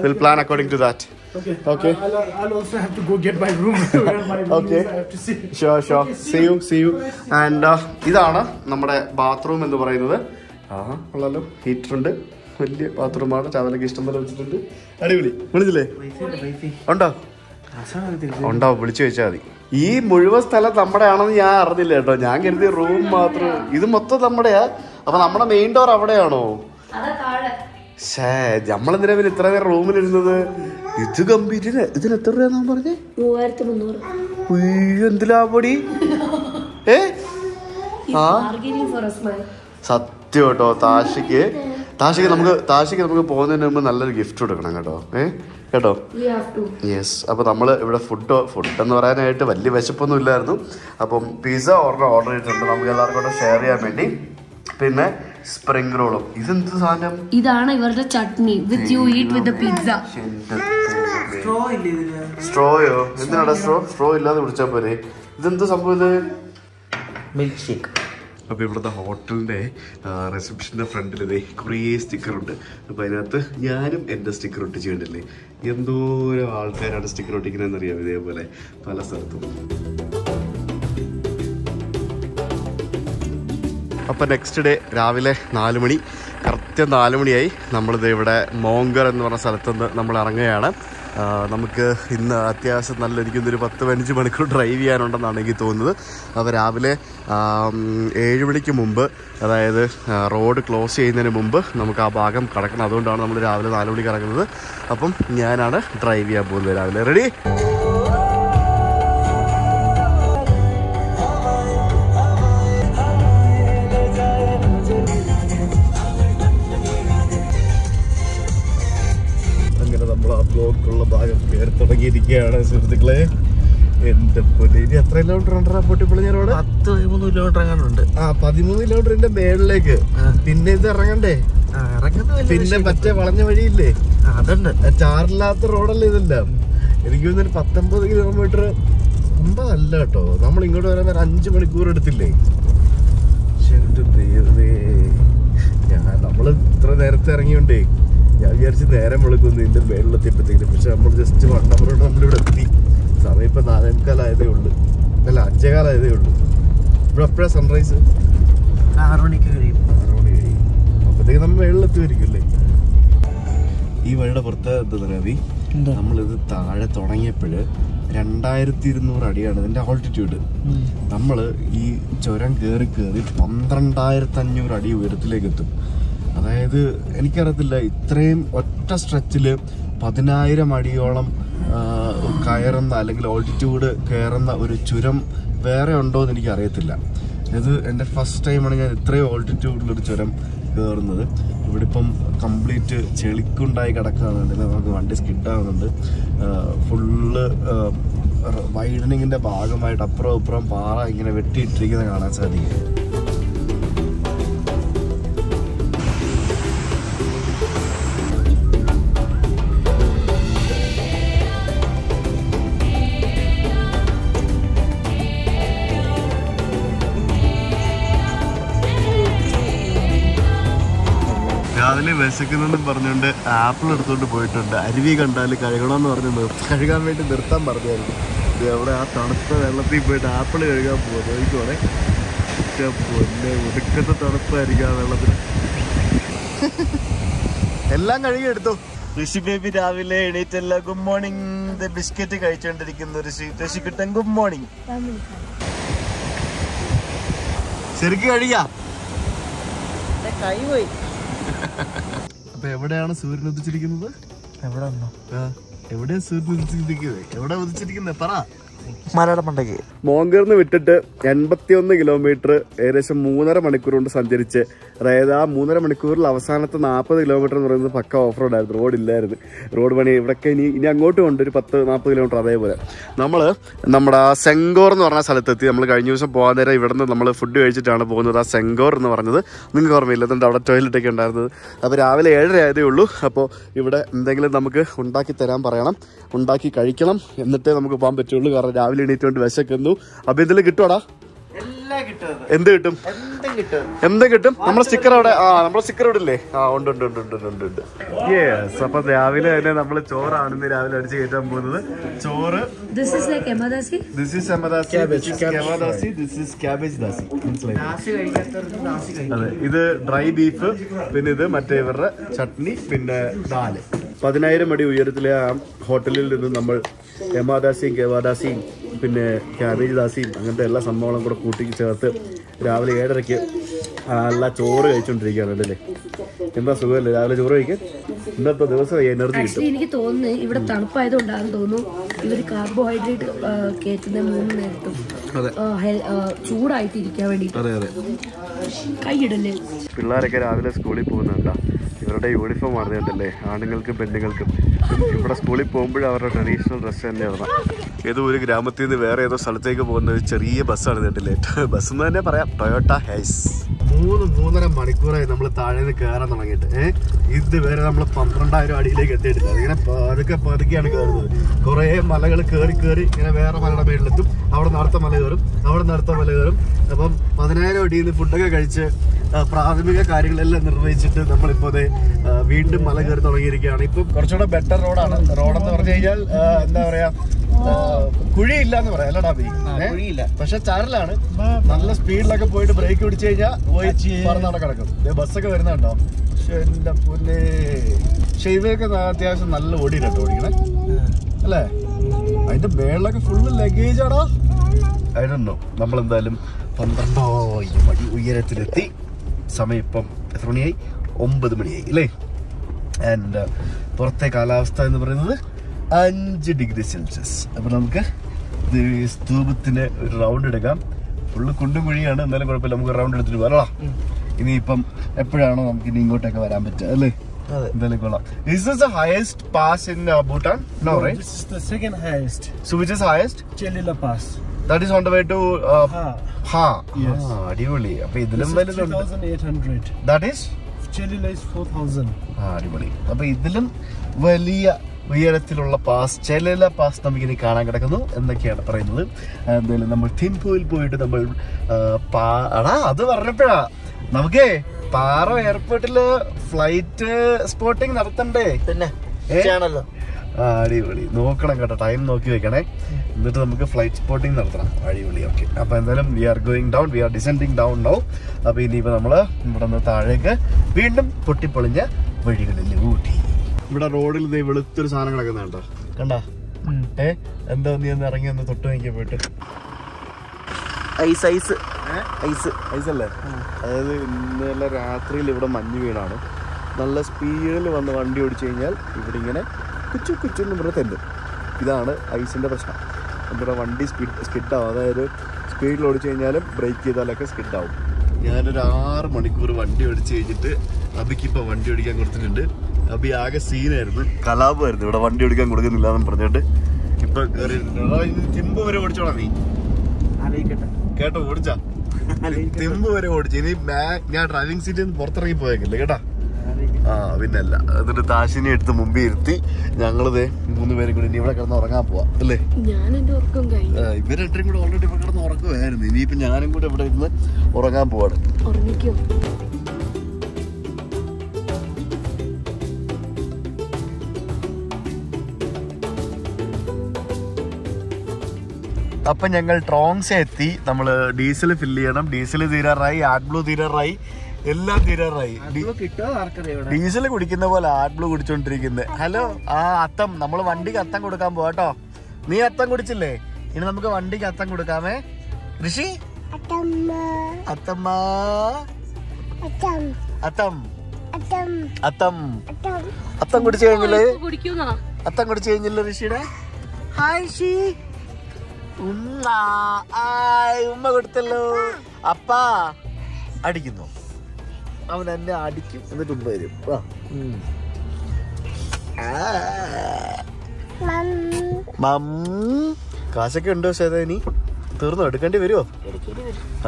will plan according to that okay. Okay. I'll, I'll, I'll also have to go get my room. My room Okay. is, I have to see. Sure, sure. Okay, see, sure see you see you and ഇതാണ് നമ്മുടെ ബാത്റൂം എന്ന് പറയുന്നത്. ആ ഉള്ളല്ലോ ഹീറ്റർ ഉണ്ട്. വലിയ ബാത്റൂമാണ് ചാവലൊക്കെ ഇഷ്ടം പോലെ വെച്ചിട്ടുണ്ട്. അടിപൊളി. വിളിച്ചില്ലേ? ഉണ്ടോ? ഉണ്ടാവും വിളിച്ചു വെച്ചാൽ മതി. ഈ മുഴുവൻ സ്ഥലം നമ്മുടെ ആണെന്ന് ഞാൻ അറിഞ്ഞില്ല കേട്ടോ. ഞാൻ കരുതി റൂം മാത്രം. ഇത് മൊത്തം നമ്മുടെയാ. അപ്പൊ നമ്മുടെ മെയിൻ ഡോർ അവിടെയാണോ? ഷേ നമ്മളെന്തിനാ പിന്നെ ഇത്ര നേരം റൂമിലിരുന്നത് ഇത് ഗംഭീര ഇതിന് എത്ര രൂപ പറഞ്ഞേ? മൂവായിരത്തി മുന്നൂറ് ഉയ്യോ, എന്ത് ലാഭടി ഏ ആ സത്യം കേട്ടോ താഷിക്ക്. താഷിക്ക് നമുക്ക് താഷിക്ക് നമുക്ക് പോകുന്നതിന് മുമ്പ് നല്ലൊരു ഗിഫ്റ്റ് കൊടുക്കണം കേട്ടോ. ഏ? കേട്ടോ? യെസ് അപ്പോൾ നമ്മൾ ഇവിടെ ഫുഡ് ഫുഡ് എന്ന് പറയാനായിട്ട് വലിയ വിശപ്പൊന്നും ഇല്ലായിരുന്നു. അപ്പം പിസ്സ ഓർഡർ ഓർഡർ ചെയ്തിട്ടുണ്ട്. നമുക്ക് എല്ലാവർക്കും കൂടെ ഷെയർ ചെയ്യാൻ വേണ്ടി. പിന്നെ സ്പ്രിംഗ് റോളും ഇതെന്ത് സാധനം? ഇതാണ് ഇവരുടെ chutney with you eat with pizza സ്ട്രോയോ എന്തിനാടാ സ്ട്രോ സ്ട്രോ ഇല്ലാതെ കുടിച്ചാൽ പോരെ. ഇതെന്ത് സംഭവം ഇത്? മിൽക്ക് ഷേക്ക് അപ്പോൾ ഇവിടുത്തെ ഹോട്ടലിന്റെ റിസപ്ഷന്റെ ഫ്രണ്ടിൽ ഇതേ സ്റ്റിക്കർ ഉണ്ട് അപ്പോൾ അതിനകത്ത് ഞാനും എന്റെ സ്റ്റിക്കർ ഒട്ടിച്ചിട്ടുണ്ടല്ലേ എന്തോരം ആൾക്കാരാണ് സ്റ്റിക്കർ ഒട്ടിക്കുന്നതെന്ന് അറിയാം ഇതേപോലെ പല സ്ഥലത്തും. അപ്പോൾ നെക്സ്റ്റ് ഡേ രാവിലെ നാല് മണി കറക്റ്റ് നാല് മണിയായി നമ്മളിത് ഇവിടെ മോങ്കർ എന്ന് പറഞ്ഞ സ്ഥലത്തുനിന്ന് നമ്മൾ ഇറങ്ങുകയാണ്. നമുക്ക് ഇന്ന് അത്യാവശ്യം നല്ല എനിക്കൊന്നൊരു പത്ത് പതിനഞ്ച് മണിക്കൂർ ഡ്രൈവ് ചെയ്യാനുണ്ടെന്നാണ് എനിക്ക് തോന്നുന്നത്. അപ്പോൾ രാവിലെ ഏഴ് മണിക്ക് മുമ്പ് അതായത് റോഡ് ക്ലോസ് ചെയ്യുന്നതിന് മുമ്പ് നമുക്ക് ആ ഭാഗം കടക്കണം. അതുകൊണ്ടാണ് നമ്മൾ രാവിലെ നാല് മണിക്ക് ഇറങ്ങുന്നത്. അപ്പം ഞാനാണ് ഡ്രൈവ് ചെയ്യാൻ പോകുന്നത് രാവിലെ. റെഡി ഇരിക്കുകയാണ് സുഹൃത്തുക്കളെ. എന്റെ പൊന്നെ ഇനി എത്ര കിലോമീറ്റർ ഉണ്ടാ പൊട്ടിപ്പൊളിഞ്ഞ റോഡ് പത്ത് പതിമൂന്ന് കിലോമീറ്റർ എങ്ങാനുണ്ട്. ആ പതിമൂന്ന് കിലോമീറ്ററിന്റെ മേളിലേക്ക്. പിന്നെ ഇത് ഇറങ്ങണ്ടേ? പിന്നെ. മറ്റേ വളഞ്ഞ വഴിയില്ലേ? അതുണ്ട്. ചാറില്ലാത്ത റോഡല്ലേ ഇതെല്ലാം. എനിക്ക് തോന്നുന്നു പത്തൊമ്പത് കിലോമീറ്റർ അമ്പതല്ല കേട്ടോ. നമ്മൾ ഇങ്ങോട്ട് വരാൻ ഒരു അഞ്ച് മണിക്കൂർ എടുത്തില്ലേ? ശരി ദൈവമേ. ഞാൻ നമ്മൾ ഇത്ര നേരത്തെ ഇറങ്ങിയോണ്ടേ. ഞാൻ വിചാരിച്ച് നേരം വിളിക്കുന്നു ഇതിന്റെ മേളിലെത്തിയപ്പോഴത്തേക്കും പക്ഷെ നമ്മൾ ജസ്റ്റ് വണ്ടപ്പുറം നമ്മളിവിടെ എത്തി. സമയം ഇപ്പം നാലേമുക്കാലായതേ ഉള്ളൂ. അല്ല അഞ്ചേകാലായതേ ഉള്ളൂ. ഇവിടെ എപ്പോഴാണ് സൺറൈസ് ആറ് മണിക്ക് കഴിയും. ആറ് മണി കഴിയും. അപ്പോഴത്തേക്ക് നമ്മൾ മേളിലെത്തുമായിരിക്കും അല്ലേ? ഈ വഴിയുടെ പുറത്ത് എന്താ രവി നമ്മളിത് താഴെ തുടങ്ങിയപ്പോഴ് രണ്ടായിരത്തി ഇരുന്നൂറ് അടിയാണ് ഇതിന്റെ ഓൾട്ടിറ്റ്യൂഡ് നമ്മൾ ഈ ചുരം കയറി കയറി പന്ത്രണ്ടായിരത്തി അഞ്ഞൂറ് അടി ഉയരത്തിലേക്ക് എത്തും അതായത് എനിക്കറിയത്തില്ല ഇത്രയും ഒറ്റ സ്ട്രെച്ചിൽ പതിനായിരം അടിയോളം കയറുന്ന അല്ലെങ്കിൽ ഓൾട്ടിറ്റ്യൂഡ് കയറുന്ന ഒരു ചുരം വേറെ ഉണ്ടോ എന്ന് എനിക്ക് അറിയത്തില്ല ഇത് എന്റെ ഫസ്റ്റ് ടൈമാണ് ഞാൻ ഇത്രയും ഓൾട്ടിറ്റ്യൂഡിലൊരു ചുരം കയറുന്നത്. ഇവിടെ ഇപ്പം കംപ്ലീറ്റ് ചെളിക്കുണ്ടായി കിടക്കുകയാണ്. നമുക്ക് വണ്ടി സ്കിഡാവുന്നുണ്ട് ഫുള്ള് വൈഡനിങ്ങിന്റെ ഭാഗമായിട്ട് അപ്പുറം ഇപ്പുറം പാറ ഇങ്ങനെ വെട്ടിയിട്ടിരിക്കുന്നത് കാണാൻ സാധിക്കും. രാവിലെ വിശക്കുന്നെന്നും പറഞ്ഞുകൊണ്ട് ആപ്പിൾ എടുത്തുകൊണ്ട് പോയിട്ടുണ്ട്. അരുവി കണ്ടാൽ കഴുകണമെന്ന് പറഞ്ഞ് കഴുകാൻ വേണ്ടി നിർത്താൻ പറഞ്ഞായിരുന്നു. ഇത് അവിടെ ആ തണുത്ത വെള്ളത്തിൽ പോയിട്ട് ആപ്പിൾ കഴുകാൻ പോകുന്നത് നോക്കിക്കോണേ പക്ഷെ പൊന്നെ ഒടുക്കത്തെ തണുപ്പായിരിക്കും ആ വെള്ളത്തിൽ. എല്ലാം കഴുകി എടുത്തു. ഋഷി ബേബി രാവിലെ എണീറ്റല്ല. Good morning. ബിസ്ക്കറ്റ് കഴിച്ചുകൊണ്ടിരിക്കുന്നു ഋഷി. ഋഷി കിട്ടൻ ഗുഡ് മോർണിംഗ്. ശരിക്കും കഴിയാ കൈ പോയി. അപ്പൊ എവിടെയാണ് സൂര്യൻ ഉദിച്ചിരിക്കുന്നത്? എവിടെ എവിടെയാണ് എവിടെയാ സൂര്യൻ ഉദിച്ചിരിക്കുന്നത്? എവിടെ ഉദിച്ചിരിക്കുന്നത്? പറ. മലയുടെ മണ്ടയ്ക്ക് മോങ്കറിന്ന് വിട്ടിട്ട് എൺപത്തിയൊന്ന് കിലോമീറ്റർ ഏകദേശം മൂന്നര മണിക്കൂർ കൊണ്ട് സഞ്ചരിച്ച് അതായത് ആ മൂന്നര മണിക്കൂറിൽ അവസാനത്തെ നാൽപ്പത് കിലോമീറ്റർ എന്ന് പറയുന്നത് പക്ക ഓഫ് റോഡ് ആയിരുന്നു റോഡ് ഇല്ലായിരുന്നു. റോഡ് പണി ഇവിടെയൊക്കെ ഇനി ഇനി അങ്ങോട്ടും ഉണ്ട് ഒരു പത്ത് നാൽപ്പത് കിലോമീറ്റർ അതേപോലെ. നമ്മൾ നമ്മുടെ ആ സെങ്കോർ എന്ന് പറഞ്ഞ സ്ഥലത്തെത്തി. നമ്മൾ കഴിഞ്ഞ ദിവസം പോകാൻ നേരം ഇവിടുന്ന് നമ്മൾ ഫുഡ് കഴിച്ചിട്ടാണ് പോകുന്നത്. ആ സെങ്കോർ എന്ന് പറഞ്ഞത് നിങ്ങൾക്ക് ഓർമ്മയില്ല? അതുകൊണ്ട് അവിടെ ടോയ്ലറ്റൊക്കെ ഉണ്ടായിരുന്നത്? അപ്പോൾ രാവിലെ ഏഴര ആയതേ ഉള്ളൂ. അപ്പോൾ ഇവിടെ എന്തെങ്കിലും നമുക്ക് ഉണ്ടാക്കി തരാൻ പറയണം. ഉണ്ടാക്കി കഴിക്കണം. എന്നിട്ടേ നമുക്ക് പോകാൻ പറ്റുള്ളൂ. കാരണം രാവിലെ എണീറ്റുകൊണ്ട് വിശക്കുന്നു. അപ്പൊ ഇതിൽ കിട്ടുവാടാ എന്ത് കിട്ടും? എന്തും കിട്ടും. എന്ത് കിട്ടും? നമ്മുടെ സ്റ്റിക്കർ അവിടെ ആ നമ്മുടെ സ്റ്റിക്കർ ഇവിടെ ഇല്ലേ? ആ ഉണ്ട് ഉണ്ട് ഉണ്ട് ഉണ്ട് ഉണ്ട് ഉണ്ട്. യെസ് അപ്പൊ രാവിലെ തന്നെ നമ്മൾ ചോറാണ് ഇന്ന് രാവിലെ അടിച്ച് കയറ്റാൻ പോകുന്നത്. ചോറ്. This is ema datshi this is കെമദാസി this is മനസ്സിലായി അതെ ഇത് ഡ്രൈ ബീഫ് പിന്നെ ഇത് മറ്റേ ഇവരുടെ ചട്നി പിന്നെ ദാൽ. പതിനായിരം അടി ഉയരത്തിലെ ആ ഹോട്ടലിൽ നിന്ന് നമ്മൾ എമാദാസിയും കേവാദാസിയും പിന്നെ ക്യാബേജ് ദാസിയും അങ്ങനത്തെ എല്ലാ സംഭവങ്ങളും കൂടെ കൂട്ടി ചേർത്ത് രാവിലെ ഏഴരയ്ക്ക് നല്ല ചോറ് കഴിച്ചുകൊണ്ടിരിക്കുകയാണ് അല്ലേ എന്താ സുഖമല്ലേ? രാവിലെ ചോറ് കഴിക്കാൻ? ഇന്നത്തെ ദിവസം എനർജി കിട്ടും. എനിക്ക് തോന്നുന്നു ഇവിടെ തണുപ്പായതുകൊണ്ടാണെന്ന് തോന്നുന്നു ഇവർ കാർബോഹൈഡ്രേറ്റ് കയറ്റുന്ന മൂന്ന് നേരത്തും അതെ. വേണ്ടി ഹെൽ- ഇടല്ലേ ചൂടായിട്ട് ഇരിക്കാൻ വേണ്ടി അതെ അതെ. കൈയിടല്ലേ? പിള്ളേരൊക്കെ രാവിലെ സ്കൂളിൽ പോകുന്നുണ്ടോ ഇവരുടെ യൂണിഫോം അറിഞ്ഞിട്ടല്ലേ? ആണുങ്ങൾക്കും പെണ്ണുങ്ങൾക്കും. ഇവിടെ സ്കൂളിൽ പോകുമ്പോഴും അവരുടെ ട്രഡീഷണൽ ഡ്രസ്സ് തന്നെയാണ് ഏതോ ഒരു ഗ്രാമത്തിൽ നിന്ന് വേറെ ഏതോ സ്ഥലത്തേക്ക് പോകുന്ന ഒരു ചെറിയ ബസ്സാണ് കേട്ടില്ലേ? ബസ് എന്ന് തന്നെ പറയാം. ടൊയോട്ട ഹൈസ് മൂന്ന് മൂന്നര മണിക്കൂറായി നമ്മൾ താഴെ നിന്ന് കയറാൻ തുടങ്ങിയിട്ട് ഏഹ് ഇതുവരെ നമ്മൾ പന്ത്രണ്ടായിരം അടിയിലേക്ക് എത്തിയിട്ടില്ല. അതിങ്ങനെ പതുക്കെ പതുക്കെയാണ് കയറുന്നത് കുറേ മലകൾ കയറി കയറി ഇങ്ങനെ വേറെ മലയുടെ മേളിലെത്തും. അവിടെ നിന്ന് അടുത്ത മല കയറും. അവിടെ നിന്ന് അടുത്ത മല കയറും. അപ്പം പതിനായിരം അടിയിൽ നിന്ന് ഫുഡൊക്കെ കഴിച്ച് പ്രാഥമിക കാര്യങ്ങളെല്ലാം നിർവഹിച്ചിട്ട് നമ്മളിപ്പോ ദേ, വീണ്ടും മല കയറി തുടങ്ങിയിരിക്കുകയാണ്. ഇപ്പൊ കുറച്ചുകൂടെ ബെറ്റർ റോഡാണ് റോഡെന്ന് പറഞ്ഞു കഴിഞ്ഞാൽ എന്താ പറയാ കുഴിയില്ല എന്ന് പറയാം അല്ലടാ കുഴിയില്ല. പക്ഷെ ചാരലാണ് നല്ല സ്പീഡിലൊക്കെ പോയിട്ട് ബ്രേക്ക് പിടിച്ചു കഴിഞ്ഞാൽ പോയി പറഞ്ഞവിടെ കിടക്കും. ബസ്സൊക്കെ വരുന്നുണ്ടോ പക്ഷെ എന്റെ പൊന്നെ. പക്ഷെ ഇവയൊക്കെ ന- അത്യാവശ്യം നല്ല ഓടിയിട്ടോ ഓടിക്കണേ. അല്ലേ? അതിന്റെ മേളിലൊക്കെ ഫുള്ള് ലഗേജ് അതിനോ നമ്മൾ എന്തായാലും പന്ത്രണ്ടായിരം മണി ഉയരത്തിലെത്തി. സമയം ഇപ്പം എത്ര മണിയായി? ഒമ്പത് മണിയായി അല്ലേ? ആൻഡ് പുറത്തെ കാലാവസ്ഥ എന്ന് പറയുന്നത് അഞ്ച് ഡിഗ്രി സെൽഷ്യസ്. അപ്പം നമുക്ക് സ്തൂപത്തിന് ഒരു റൗണ്ട് എടുക്കാം. ഫുള്ള് കുണ്ടും കുഴിയാണ് എന്നാലും കുഴപ്പമില്ല. നമുക്ക് റൗണ്ട് എടുത്തിട്ട് വരടാ ഇനിയിപ്പം എപ്പോഴാണോ നമുക്ക് ഇനി ഇങ്ങോട്ടൊക്കെ വരാൻ പറ്റുക അല്ലേ? ഹയസ്റ്റ് എന്തായാലും കൊള്ളാം. Highest pass in uh, Bhutan? No, right? This is the second highest. So which is is on the That is on the way to Ha. Ha. Yes. Ah, അടിപൊളി. അപ്പൊ ഇതിലും is വലുതുണ്ട്. That is is? 4,000. ആ അടിപൊളി. അപ്പൊ ഇതിലും വലിയ ഉയരത്തിലുള്ള പാസ് ചില പാസ് നമുക്കിനി കാണാൻ കിടക്കുന്നു. എന്നൊക്കെയാണ് പറയുന്നത്? എന്തായാലും നമ്മൾ തിമ്പുവിൽ പോയിട്ട് നമ്മൾ പാടാ അത് പറഞ്ഞപ്പോഴാ. നമുക്കേ പാറ എയർപോർട്ടിൽ ഫ്ലൈറ്റ് സ്പോട്ടിംഗ് നടത്തണ്ടേ? പിന്നെ അടിപൊളി. നോക്കണം കേട്ടോ ടൈം നോക്കി വെക്കണേ. എന്നിട്ട് നമുക്ക് ഫ്ലൈറ്റ് സ്പോട്ടിംഗ് നടത്തണം. അടിപൊളി ഓക്കെ അപ്പോൾ എന്തായാലും we are going down we are descending down now അപ്പൊ ഇനിയിപ്പോൾ നമ്മൾ ഇവിടെ നിന്ന് താഴേക്ക് വീണ്ടും പൊട്ടിപ്പൊളിഞ്ഞ വഴികളിൽ ഊട്ടി. ഇവിടെ റോഡിൽ ഇതേ വെളുത്തൊരു സാധനം കിടക്കുന്ന കേട്ടോ കണ്ടാ? ഏ? എന്താ നീ ഒന്ന് ഇറങ്ങി ഒന്ന് തൊട്ട് വാങ്ങിക്കാൻ പോയിട്ട്. ഐസ് ഐസ് ഐസ് അല്ലേ? അതായത് ഇന്നലെ രാത്രിയിൽ ഇവിടെ മഞ്ഞ് വീണാണ്. നല്ല സ്പീഡിൽ വന്ന് വണ്ടി ഓടിച്ചു കഴിഞ്ഞാൽ ഇവിടെ ഇങ്ങനെ കുച്ചു കുച്ചു എന്ന് പറഞ്ഞ് തെല്ലും ഇതാണ് ഐസിന്റെ പ്രശ്നം. നമ്മുടെ വണ്ടി സ്പീഡ് സ്കിഡാവും അതായത് സ്പീഡിൽ ഓടിച്ചു കഴിഞ്ഞാലും ബ്രേക്ക് ചെയ്താലൊക്കെ സ്കിഡാവും ഞാനൊരു ആറ് മണിക്കൂർ വണ്ടി ഓടിച്ചു കഴിഞ്ഞിട്ട് അബിക്ക് ഇപ്പം വണ്ടി ഓടിക്കാൻ കൊടുത്തിട്ടുണ്ട്. അബി ആകെ സീനായിരുന്നു. കലാപമായിരുന്നു. ഇവിടെ വണ്ടി ഓടിക്കാൻ കൊടുക്കുന്നില്ല എന്ന് പറഞ്ഞിട്ട്. ഇപ്പൊ തിമ്പ് വരെ ഓടിച്ചോളാം നീ. കേട്ടോ ഓടിച്ചാ. തിമ്പ് വരെ ഓടിച്ചു. ഇനി ഞാൻ ഡ്രൈവിംഗ് സീറ്റിൽ നിന്ന് പുറത്തിറങ്ങി പോയേക്കില്ല കേട്ടാ? ആ പിന്നല്ല. എന്നിട്ട് താശിനി എടുത്ത് മുമ്പിൽ ഇരുത്തി ഞങ്ങളിത് മൂന്ന് പേരും കൂടി ഇനി ഇവിടെ കിടന്ന് ഉറങ്ങാൻ പോവാ. അല്ലേ? ഇവർ രണ്ടും കൂടെ ഓൾറെഡി ഇവിടെ കിടന്ന് ഉറക്കുമായിരുന്നു ഇനിയിപ്പോ ഞാനും കൂടെ ഇവിടെ ഇരുന്ന് ഉറങ്ങാൻ പോവാണ്. അപ്പം അപ്പൊ ഞങ്ങൾ ട്രോങ്സ് എത്തി. നമ്മൾ ഡീസൽ ഫില്ല് ചെയ്യണം. ഡീസൽ തീരാറായി ആഡ് ബ്ലൂ തീരാറായി. എല്ലാം തീരാറായി. ഡീസൽ കുടിക്കുന്ന പോലെ ആഡ് ബ്ലൂ കുടിച്ചോണ്ടിരിക്കുന്നത് ഹലോ ആ അത്തം. നമ്മൾ വണ്ടിക്ക് അത്തം കൊടുക്കാൻ പോവാട്ടോ നീ അത്തം കുടിച്ചില്ലേ? ഇനി നമുക്ക് വണ്ടിക്ക് അത്തം കൊടുക്കാമേ. ഋഷി? അത്തമ്മ. അത്തം. അത്തം. അത്തം കുടിച്ചു കഴിഞ്ഞില്ലേ? അത്തം കുടിച്ചു കഴിഞ്ഞില്ലേ ഋഷിയുടെ? ഹായ് ഋഷി. ഉമ്മ. ആയ് ഉമ്മ കൊടുത്തല്ലോ. അപ്പാ. അടിക്കുന്നു. അവൻ എന്നെ അടിക്കും. എന്നിട്ട് ഉമ്മ വരും. കാശൊക്കെ ഉണ്ടോ ശേതനി തീർന്നോ? എടുക്കേണ്ടി വരുമോ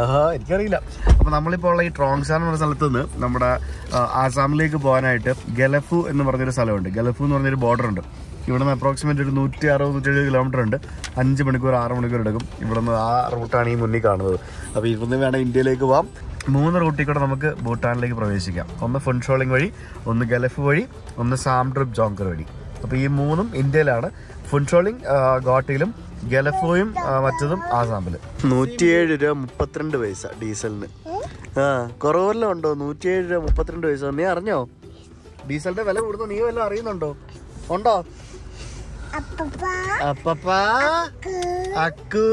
ആഹാ എനിക്കറിയില്ല. അപ്പൊ നമ്മളിപ്പോ ഉള്ള ഈ ട്രോങ്സാൻ എന്ന് പറഞ്ഞ സ്ഥലത്ത് നിന്ന് നമ്മുടെ ആസാമിലേക്ക് പോകാനായിട്ട് ഗലഫു എന്ന് പറഞ്ഞൊരു സ്ഥലമുണ്ട്. ഗലഫു എന്ന് പറഞ്ഞൊരു ബോർഡർ ഉണ്ട്. ഇവിടെ നിന്ന് അപ്രോക്സിമേറ്റ് ഒരു നൂറ്റി അറുപത് നൂറ്റി എഴുപത് കിലോമീറ്റർ ഉണ്ട്. അഞ്ച് മണിക്കൂർ ആറ് മണിക്കൂർ എടുക്കും. ഇവിടെ നിന്ന് ആ റൂട്ടാണ് ഈ മുന്നിൽ കാണുന്നത്. അപ്പോൾ ഇവിടുന്ന് വേണം ഇന്ത്യയിലേക്ക് പോകാം മൂന്ന് റൂട്ടിൽ കൂടെ നമുക്ക് ഭൂട്ടാനിലേക്ക് പ്രവേശിക്കാം. ഒന്ന് ഫുൺഷോളിംഗ് വഴി ഒന്ന് ഗൾഫ് വഴി ഒന്ന് സാം സാംഡ്രിപ് ജോങ്കർ വഴി. അപ്പോൾ ഈ മൂന്നും ഇന്ത്യയിലാണ്. ഫുൺഷോളിംഗ് ഗോട്ടിയിലും ഗലഫോയും മറ്റതും ആസാമിൽ നൂറ്റിയേഴ് രൂപ മുപ്പത്തിരണ്ട് പൈസ ഡീസലിന്. ആ കുറവെല്ലാം ഉണ്ടോ? നൂറ്റിയേഴ് രൂപ മുപ്പത്തിരണ്ട് പൈസ. നീ അറിഞ്ഞോ? ഡീസലിന്റെ വില കൂടുന്ന? നീ വല്ലതും അറിയുന്നുണ്ടോ? ഉണ്ടോ? അപ്പപ്പാ അക്കു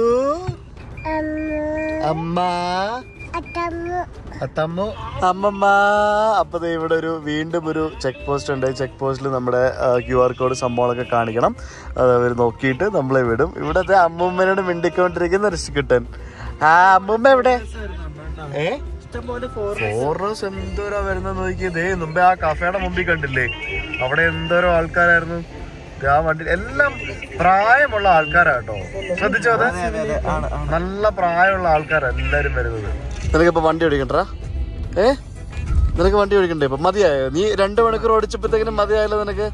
അമ്മ അത്തമ്മു. അമ്മമ്മ. അപ്പൊ ഇവിടെ ഒരു വീണ്ടും ഒരു ചെക്ക് പോസ്റ്റ് ഉണ്ട്. ചെക്ക് പോസ്റ്റിൽ നമ്മുടെ ക്യു ആർ കോഡ് സംഭവങ്ങളൊക്കെ കാണിക്കണം. അത് അവർ നോക്കിയിട്ട് നമ്മളെ വിടും. ഇവിടത്തെ അമ്മൂമ്മനോട് മിണ്ടിക്കൊണ്ടിരിക്കുന്ന ഋഷിക്കുട്ടൻ. ആ അമ്മൂമ്മ എവിടെ? ഏ? ഫോറസ് എന്തോരാ വരുന്ന നോക്കിയത് മുമ്പേ ആ കഫേയുടെ മുമ്പിൽ കണ്ടില്ലേ? അവിടെ എന്തോരോ ആൾക്കാരായിരുന്നു. ആ വണ്ടി എല്ലാം പ്രായമുള്ള ആൾക്കാരാട്ടോ ശ്രദ്ധിച്ചോ അത്? നല്ല പ്രായമുള്ള ആൾക്കാരാ എല്ലാരും വരുന്നത്. നിനക്കിപ്പോ വണ്ടി ഓടിക്കണ്ടാ? ഏ? നിനക്ക് വണ്ടി ഓടിക്കണ്ടേ ഇപ്പൊ? മതിയായോ? നീ രണ്ട് മണിക്കൂർ ഓടിച്ചപ്പോഴത്തേക്കിനും മതിയായല്ലോ നിനക്ക്.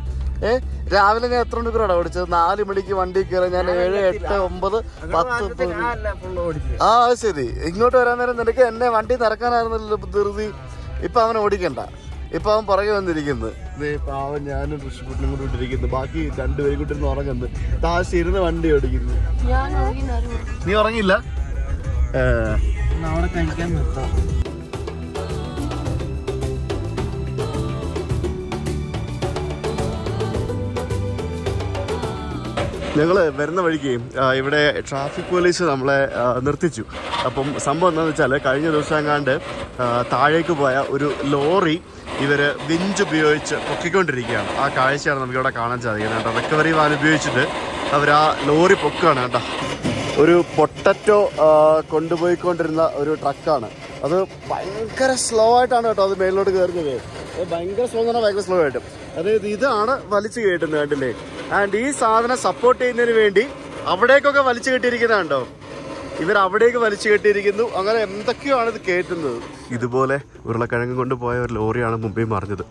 ഏ? രാവിലെ ഞാൻ എത്ര മണിക്കൂറാണ് ഓടിച്ചത്? നാല് മണിക്ക് വണ്ടി കയറി ഞാൻ ഏഴ് എട്ട് ഒമ്പത് പത്ത് ആ അത് ശരി. ഇങ്ങോട്ട് വരാൻ നേരം നിനക്ക് എന്നെ വണ്ടി നിറക്കാനായിരുന്നല്ലോ ധൃതി. ഇപ്പൊ അവനെ ഓടിക്കണ്ട. ഇപ്പൊ അവൻ പുറകെ വന്നിരിക്കുന്നത് ദേ പാവൻ ഞാനും ഋഷിക്കുട്ടിനും കൂടി ഇട്ടിരിക്കുന്നു. ബാക്കി രണ്ടുപേരും കൂട്ടി ഇരുന്ന് ഉറങ്ങുന്നു. താശ് ഇരുന്ന് വണ്ടി ഓടിക്കുന്നു. നീ ഉറങ്ങില്ല ഏ, അവിടെ കഴിക്കാൻ നിർത്താം. ഞങ്ങൾ വരുന്ന വഴിക്ക് ഇവിടെ ട്രാഫിക് പോലീസ് നമ്മളെ നിർത്തിച്ചു. അപ്പം സംഭവം എന്താണെന്ന് വെച്ചാൽ കഴിഞ്ഞ ദിവസം എങ്ങാണ്ട് താഴേക്ക് പോയ ഒരു ലോറി ഇവർ വിഞ്ച് ഉപയോഗിച്ച് പൊക്കിക്കൊണ്ടിരിക്കുകയാണ്. ആ കാഴ്ചയാണ് നമുക്ക് ഇവിടെ കാണാൻ സാധിക്കുന്നത് കേട്ടോ. റിക്കവറി വാൻ ഉപയോഗിച്ചിട്ട് അവർ ആ ലോറി പൊക്കുകയാണ് കേട്ടോ. ഒരു പൊട്ടറ്റോ കൊണ്ടുപോയിക്കൊണ്ടിരുന്ന ഒരു ട്രക്കാണ് അത് ഭയങ്കര സ്ലോ ആയിട്ടാണ് കേട്ടോ അത് മേലിലോട്ട് കയറുന്നത്. ഭയങ്കര സ്ലോ എന്ന് പറഞ്ഞാൽ ഭയങ്കര സ്ലോ ആയിട്ട്. അതായത് ഇതാണ് വലിച്ചു കയറ്റുന്നത് കണ്ടില്ലേ? ആൻഡ് ഈ സാധനം സപ്പോർട്ട് ചെയ്യുന്നതിന് വേണ്ടി അവിടേക്കൊക്കെ വലിച്ചു കെട്ടിയിരിക്കുന്നതാണ് കണ്ടോ ഇവർ അവിടേക്ക് വലിച്ചു കെട്ടിയിരിക്കുന്നു. അങ്ങനെ എന്തൊക്കെയാണ് ഇത് കേട്ടുന്നത്? ഇതുപോലെ ഉരുളക്കിഴങ്ങ് കൊണ്ടുപോയ ഒരു ലോറിയാണ് മുമ്പേ മറിഞ്ഞത്.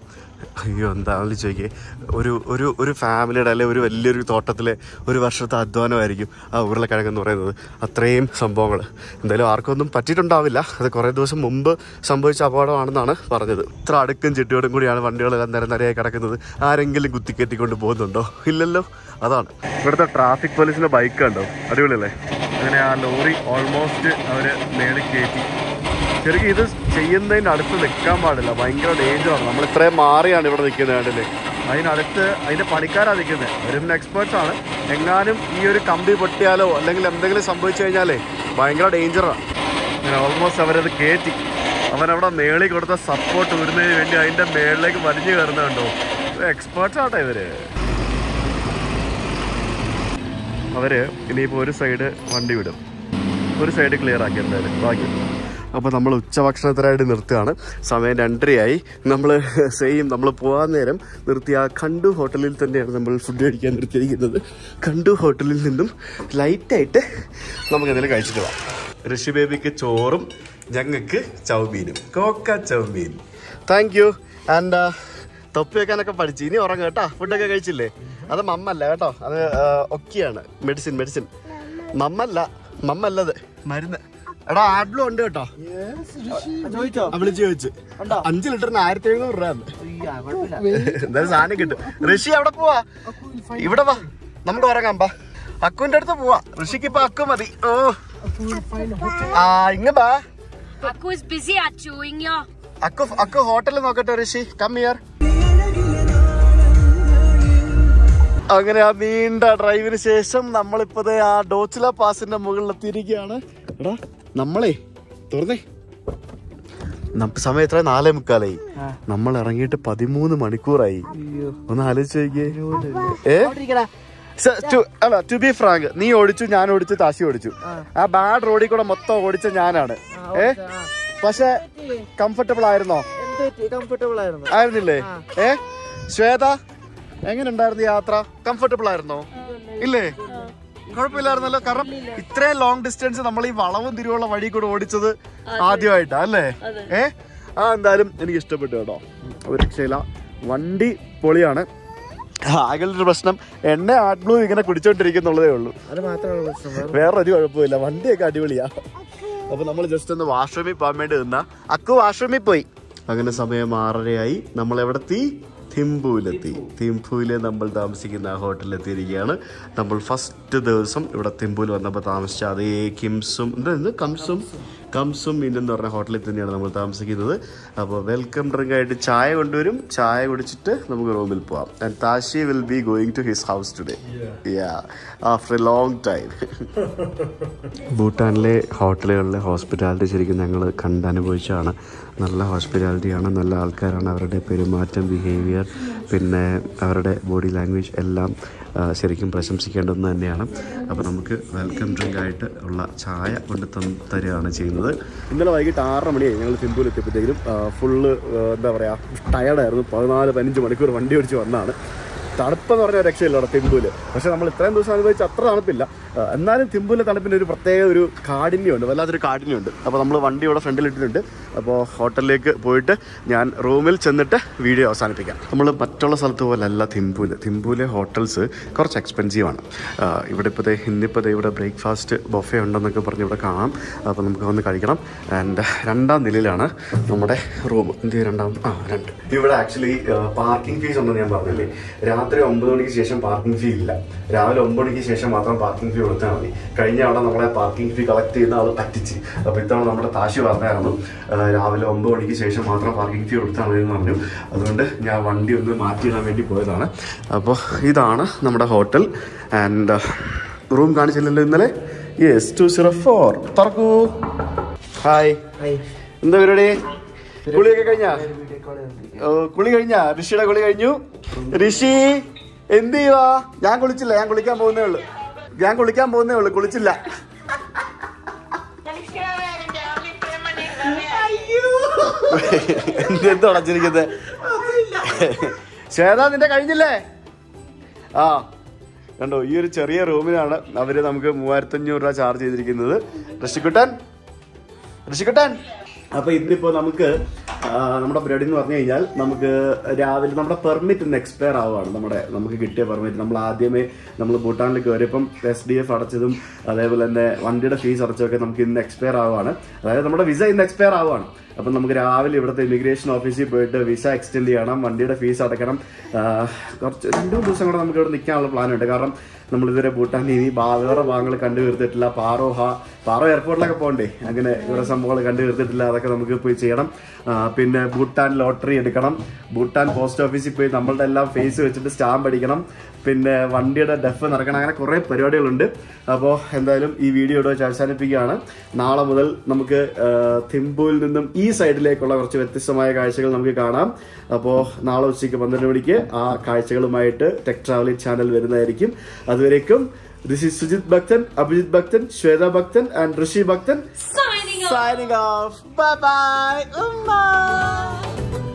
അയ്യോ എന്താണെന്ന് ചോദിക്കേ ഒരു ഒരു ഒരു ഫാമിലിയുടെ അല്ലെ ഒരു വലിയൊരു തോട്ടത്തിലെ ഒരു വർഷത്തെ അധ്വാനമായിരിക്കും ആ ഉരുളക്കിഴങ്ങ് എന്ന് പറയുന്നത്. അത്രയും സംഭവങ്ങൾ എന്തായാലും ആർക്കൊന്നും പറ്റിയിട്ടുണ്ടാവില്ല. അത് കുറേ ദിവസം മുമ്പ് സംഭവിച്ച അപകടമാണെന്നാണ് പറഞ്ഞത്. ഇത്ര അടുക്കും ചിട്ടിയോടും കൂടിയാണ് വണ്ടികളെല്ലാം നിര നിരയായി കിടക്കുന്നത്. ആരെങ്കിലും കുത്തിക്കെട്ടിക്കൊണ്ട് പോകുന്നുണ്ടോ? ഇല്ലല്ലോ. അതാണ്. ഇവിടുത്തെ ട്രാഫിക് പോലീസിന്റെ ബൈക്ക് ഉണ്ടോ അടിപൊളിയല്ലേ? അങ്ങനെ ആ ലോറി ഓൾമോസ്റ്റ് അവർ മേളിൽ കയറ്റി. ശരിക്കും ഇത് ചെയ്യുന്നതിന്റെ അടുത്ത് നിൽക്കാൻ പാടില്ല. ഭയങ്കര ഡേഞ്ചറാണ് നമ്മൾ ഇത്രയും മാറിയാണ് ഇവിടെ നിൽക്കുന്നത് കണ്ടില്ലേ? അതിനടുത്ത് അതിന്റെ പണിക്കാരാണ് നിൽക്കുന്നത്. അവരും എക്സ്പേർട്സ് ആണ്. എങ്ങാനും ഈ ഒരു കമ്പി പൊട്ടിയാലോ അല്ലെങ്കിൽ എന്തെങ്കിലും സംഭവിച്ചു കഴിഞ്ഞാലേ ഭയങ്കര ഡേഞ്ചറാണ് അങ്ങനെ ഓൾമോസ്റ്റ് അവരത് കയറ്റി. അവനവിടെ മേളിൽ കൊടുത്ത സപ്പോർട്ട് വരുന്നതിന് വേണ്ടി അതിന്റെ മേളിലേക്ക് വലിഞ്ഞു കയറുന്നുണ്ടോ എക്സ്പേർട്സ് ആട്ടെ ഇവർ. അവർ ഇനിയിപ്പോൾ ഒരു സൈഡ് വണ്ടി വിടും. ഒരു സൈഡ് ക്ലിയർ ആക്കി എന്തായാലും. ബാക്കി. അപ്പോൾ നമ്മൾ ഉച്ചഭക്ഷണത്തിനായിട്ട് നിർത്തുകയാണ്. സമയം രണ്ടരയായി. നമ്മൾ സെയിം നമ്മൾ പോകാൻ നേരം നിർത്തിയ ആ കണ്ടു ഹോട്ടലിൽ തന്നെയാണ് നമ്മൾ ഫുഡ് കഴിക്കാൻ നിർത്തിയിരിക്കുന്നത്. കണ്ടു ഹോട്ടലിൽ നിന്നും ലൈറ്റായിട്ട് നമുക്ക് എന്തെങ്കിലും കഴിച്ചിട്ട് പോകാം ഋഷി ബേബിക്ക് ചോറും ഞങ്ങൾക്ക് ചൗമീനും. Cocoa chow mein. Thank you and തൊപ്പി വെക്കാനൊക്കെ പഠിച്ചു. ഇനി ഉറങ്ങും കേട്ടോ. ഫുഡൊക്കെ കഴിച്ചില്ലേ? അത് മമ്മല്ല കേട്ടോ. അത് ഒക്കെയാണ്. മെഡിസിൻ മെഡിസിൻ മമ്മല്ല. മമ്മല്ലത്. മരുന്ന്. എടാ ആഡ്ലും ഉണ്ട് കേട്ടോ. വിളിച്ചു ചോദിച്ചു. അഞ്ചു ലിറ്ററിന് ആയിരത്തി എഴുന്നൂറ് രൂപ എന്തായാലും സാധനം കിട്ടും. ഋഷി അവിടെ പോവാ. ഇവിടെ വാ. നമുക്ക് ഉറങ്ങാം പാ. അക്കുവിന്റെ അടുത്ത് പോവാ. ഋഷിക്ക് ഇപ്പൊ അക്കു മതി. ഓ. ആ ഇങ്ങ ബാ. അക്കു അക്കു ഹോട്ടലിൽ നോക്കട്ടെ ഋഷി. കം ഹിയർ അങ്ങനെ ആ നീണ്ട ഡ്രൈവിന് ശേഷം നമ്മളിപ്പത് ആ ഡോച്ചില പാസിന്റെ മുകളിൽ എത്തിയിരിക്കുകയാണ് എടാ നമ്മളെ തുറന്നേ. സമയം എത്ര നാലേ മുക്കാലായി. നമ്മൾ ഇറങ്ങിയിട്ട് പതിമൂന്ന് മണിക്കൂറായി. ഒന്ന് ആലോചിച്ച് നോക്കിയേ. ഏ? അല്ല ടു ബി ഫ്രാങ്ക് നീ ഓടിച്ചു ഞാൻ ഓടിച്ചു താശി ഓടിച്ചു. ആ. ബാഡ് റോഡിൽ കൂടെ മൊത്തം ഓടിച്ച ഞാനാണ്. ഏ? പക്ഷെ കംഫർട്ടബിൾ ആയിരുന്നോ? കംഫർട്ടബിൾ ആയിരുന്നു. ആയിരുന്നില്ലേ? ഏ? ശ്വേത? എങ്ങനെ ഉണ്ടായിരുന്നു യാത്ര? കംഫർട്ടബിൾ ആയിരുന്നോ? ഇല്ലേ? കുഴപ്പമില്ലായിരുന്നല്ലോ? കാരണം ഇത്രയും ലോങ് ഡിസ്റ്റൻസ് നമ്മൾ ഈ വളവും തിരിവുള്ള വഴി കൂടെ ഓടിച്ചത് ആദ്യമായിട്ടാ അല്ലേ? ഏ? ആ എന്തായാലും എനിക്ക് ഇഷ്ടപ്പെട്ടു കേട്ടോ. ഒരു രക്ഷയില്ല വണ്ടി പൊളിയാണ്. ആകെ ഒരു പ്രശ്നം എണ്ണ ബ്ലൂ ഇങ്ങനെ കുടിച്ചോണ്ടിരിക്കുന്നുള്ളതേ ഉള്ളൂ. അത് മാത്രമാണ് വേറെ വേറൊരു കുഴപ്പമില്ല വണ്ടിയൊക്കെ അടിപൊളിയാ. അപ്പൊ നമ്മൾ ജസ്റ്റ് ഒന്ന് വാഷ്റൂമിൽ പോകാൻ വേണ്ടി നിന്ന. അക്കു വാഷ്റൂമിൽ പോയി. അങ്ങനെ സമയം ആറരയായി. നമ്മൾ എവിടെത്തി തിമ്പുവിലെത്തി തിമ്പുവിലെ നമ്മൾ താമസിക്കുന്ന ആ ഹോട്ടലിലെത്തിയിരിക്കുകയാണ്. നമ്മൾ ഫസ്റ്റ് ദിവസം ഇവിടെ തിമ്പുവിൽ വന്നപ്പോൾ താമസിച്ച അതേ കിംസും എന്താ കംസും? കംസും ഇന്ന് എന്ന് പറഞ്ഞ ഹോട്ടലിൽ തന്നെയാണ് നമ്മൾ താമസിക്കുന്നത്. അപ്പോൾ വെൽക്കം ഡ്രിങ്ക് ആയിട്ട് ചായ കൊണ്ടുവരും. ചായ കുടിച്ചിട്ട് നമുക്ക് റൂമിൽ പോവാം. And Tashi will be going to his house today yeah after a long time ഭൂട്ടാനിലെ ഹോട്ടലുകളിലെ ഹോസ്പിറ്റാലിറ്റി ശരിക്കും ഞങ്ങൾ കണ്ടനുഭവിച്ചാണ് നല്ല ഹോസ്പിറ്റാലിറ്റിയാണ് നല്ല ആൾക്കാരാണ്. അവരുടെ പെരുമാറ്റം ബിഹേവിയർ പിന്നെ അവരുടെ ബോഡി ലാംഗ്വേജ് എല്ലാം ശരിക്കും പ്രശംസിക്കേണ്ടതെന്ന് തന്നെയാണ്. അപ്പോൾ നമുക്ക് വെൽക്കം ഡ്രിങ്ക് ആയിട്ട് ഉള്ള ചായ കൊണ്ട് തരികയാണ് ചെയ്യുന്നത്. ഇന്നലെ വൈകിട്ട് ആറര മണിയായി ഞങ്ങൾ സിംബൂൽ എത്തിയപ്പോഴത്തേക്കും ഫുള്ള് എന്താ പറയുക ടയർഡായിരുന്നു പതിനാല് പതിനഞ്ച് മണിക്കൂർ വണ്ടി ഓടിച്ച് വന്നതാണ്. തണുപ്പെന്ന് പറഞ്ഞ രക്ഷയില്ല അവിടെ തിമ്പൂൽ പക്ഷെ നമ്മൾ ഇത്രയും ദിവസം അനുഭവിച്ച അത്ര തണുപ്പില്ല. എന്നാലും തിമ്പൂലെ തണുപ്പിന് ഒരു പ്രത്യേക ഒരു കാഠിന്യമുണ്ട് വല്ലാത്തൊരു കാഠിന്യമുണ്ട്. അപ്പോൾ നമ്മൾ വണ്ടി ഇവിടെ ഫ്രണ്ടിൽ ഇട്ടിട്ടുണ്ട്. അപ്പോൾ ഹോട്ടലിലേക്ക് പോയിട്ട് ഞാൻ റൂമിൽ ചെന്നിട്ട് വീഡിയോ അവസാനിപ്പിക്കാം. നമ്മൾ മറ്റുള്ള സ്ഥലത്ത് പോലെ അല്ല തിമ്പൂൽ തിമ്പൂലെ ഹോട്ടൽസ് കുറച്ച് എക്സ്പെൻസീവാണ് ഇവിടെ ഇപ്പോൾ ഇന്നിപ്പോൾ ഇവിടെ ബ്രേക്ക്ഫാസ്റ്റ് ബൊഫെ ഉണ്ടെന്നൊക്കെ പറഞ്ഞ് ഇവിടെ കാണാം. അപ്പോൾ നമുക്ക് വന്ന് കഴിക്കണം. ആൻഡ് രണ്ടാം നിലയിലാണ് നമ്മുടെ റൂം എന്ത് രണ്ടാം? ആ രണ്ട്. ഇവിടെ ആക്ച്വലി പാർക്കിംഗ് ഫീസ് ഉണ്ടെന്ന് ഞാൻ പറഞ്ഞില്ലേ. രാത്രി ഒമ്പത് മണിക്ക് ശേഷം പാർക്കിംഗ് ഫീ ഇല്ല. രാവിലെ ഒമ്പത് മണിക്ക് ശേഷം മാത്രം പാർക്കിംഗ് ഫീ കൊടുത്താൽ മതി. കഴിഞ്ഞ അവിടെ നമ്മളെ പാർക്കിംഗ് ഫീ കളക്ട് ചെയ്യുന്ന ആൾ പറ്റിച്ച്. അപ്പോൾ ഇത്തവണ നമ്മുടെ താശി പറഞ്ഞായിരുന്നു രാവിലെ ഒമ്പത് മണിക്ക് ശേഷം മാത്രം പാർക്കിംഗ് ഫീ കൊടുത്താൽ മതി എന്ന് പറഞ്ഞു. അതുകൊണ്ട് ഞാൻ വണ്ടി ഒന്ന് മാറ്റിയിടാൻ വേണ്ടി പോയതാണ്. അപ്പോൾ ഇതാണ് നമ്മുടെ ഹോട്ടൽ ആൻഡ് റൂം കാണിച്ചില്ലല്ലോ ഇന്നലെ? യെസ് ടു സീറോ ഫോർ തുറക്കൂ. ഹായ് എന്താ പരിപാടി? കുളിയൊക്കെ കഴിഞ്ഞാ? കുളി കഴിഞ്ഞാ? ഋഷിയുടെ കുളി കഴിഞ്ഞു. ഋഷി എന്ത് ചെയ്യുവാ? ഞാൻ കുളിച്ചില്ല ഞാൻ കുളിക്കാൻ പോകുന്നേ ഉള്ളു. ഞാൻ കുളിക്കാൻ പോകുന്നേ ഉള്ളു കുളിച്ചില്ല. എന്ത് ഉടച്ചിരിക്കുന്നത് ശ്വേത നിന്റെ കഴിഞ്ഞില്ലേ? ആ കണ്ടോ ഈ ഒരു ചെറിയ റൂമിലാണ് അവർ നമുക്ക് മൂവായിരത്തി അഞ്ഞൂറ് രൂപ ചാർജ് ചെയ്തിരിക്കുന്നത്. ഋഷിക്കുട്ടൻ? ഋഷിക്കുട്ടൻ? അപ്പൊ ഇതിപ്പോ നമുക്ക് നമ്മുടെ ബ്രെഡ് എന്ന് പറഞ്ഞു കഴിഞ്ഞാൽ നമുക്ക് രാവിലെ നമ്മുടെ പെർമിറ്റ് ഇന്ന് എക്സ്പയർ ആവുകയാണ്. നമ്മുടെ നമുക്ക് കിട്ടിയ പെർമിറ്റ് നമ്മൾ ആദ്യമേ നമ്മൾ ഭൂട്ടാനിൽ കയറിയപ്പം എസ് ഡി എഫ് അടച്ചതും അതേപോലെ തന്നെ വണ്ടിയുടെ ഫീസ് അടച്ചതൊക്കെ നമുക്ക് ഇന്ന് എക്സ്പയർ ആവുകയാണ്. അതായത് നമ്മുടെ വിസ ഇന്ന് എക്സ്പയർ ആവുകയാണ്. അപ്പം നമുക്ക് രാവിലെ ഇവിടുത്തെ ഇമിഗ്രേഷൻ ഓഫീസിൽ പോയിട്ട് വിസ എക്സ്റ്റെൻഡ് ചെയ്യണം വണ്ടിയുടെ ഫീസ് അടക്കണം കുറച്ച് രണ്ടു ദിവസം കൂടെ നമുക്ക് ഇവിടെ നിൽക്കാനുള്ള പ്ലാനുണ്ട് കാരണം നമ്മൾ ഇതുവരെ ഭൂട്ടാനിൽ ഇനി വേറെ ഭാഗങ്ങൾ കണ്ടു തീർത്തിട്ടില്ല. പാറോ ഹാ പാറോ എയർപോർട്ടിലൊക്കെ പോകണ്ടേ? അങ്ങനെ ഇവിടെ സംഭവങ്ങൾ കണ്ടു തീർത്തിട്ടില്ല. അതൊക്കെ നമുക്ക് പോയി ചെയ്യണം. പിന്നെ ഭൂട്ടാൻ ലോട്ടറി എടുക്കണം. ഭൂട്ടാൻ പോസ്റ്റ് ഓഫീസിൽ പോയി നമ്മളുടെ എല്ലാം ഫേസ് വെച്ചിട്ട് സ്റ്റാമ്പ് അടിക്കണം. പിന്നെ വണ്ടിയുടെ ഡെഫ് നടക്കണം. അങ്ങനെ കുറേ പരിപാടികളുണ്ട്. അപ്പോൾ എന്തായാലും ഈ വീഡിയോ ഇവിടെ അവസാനിപ്പിക്കുകയാണ്. നാളെ മുതൽ നമുക്ക് തിമ്പുവിൽ നിന്നും ഈ സൈഡിലേക്കുള്ള കുറച്ച് വ്യത്യസ്തമായ കാഴ്ചകൾ നമുക്ക് കാണാം. അപ്പോൾ നാളെ ഉച്ചയ്ക്ക് പന്ത്രണ്ട് മണിക്ക് ആ കാഴ്ചകളുമായിട്ട് ടെക് ട്രാവലിംഗ് ചാനൽ വരുന്നതായിരിക്കും. അതുവരേക്കും ദിസ് ഇസ് സുജിത് ഭക്തൻ അഭിജിത് ഭക്തൻ Shweta Bhakthan and Rishi Bhakthan signing off bye bye Bye bye. Umma.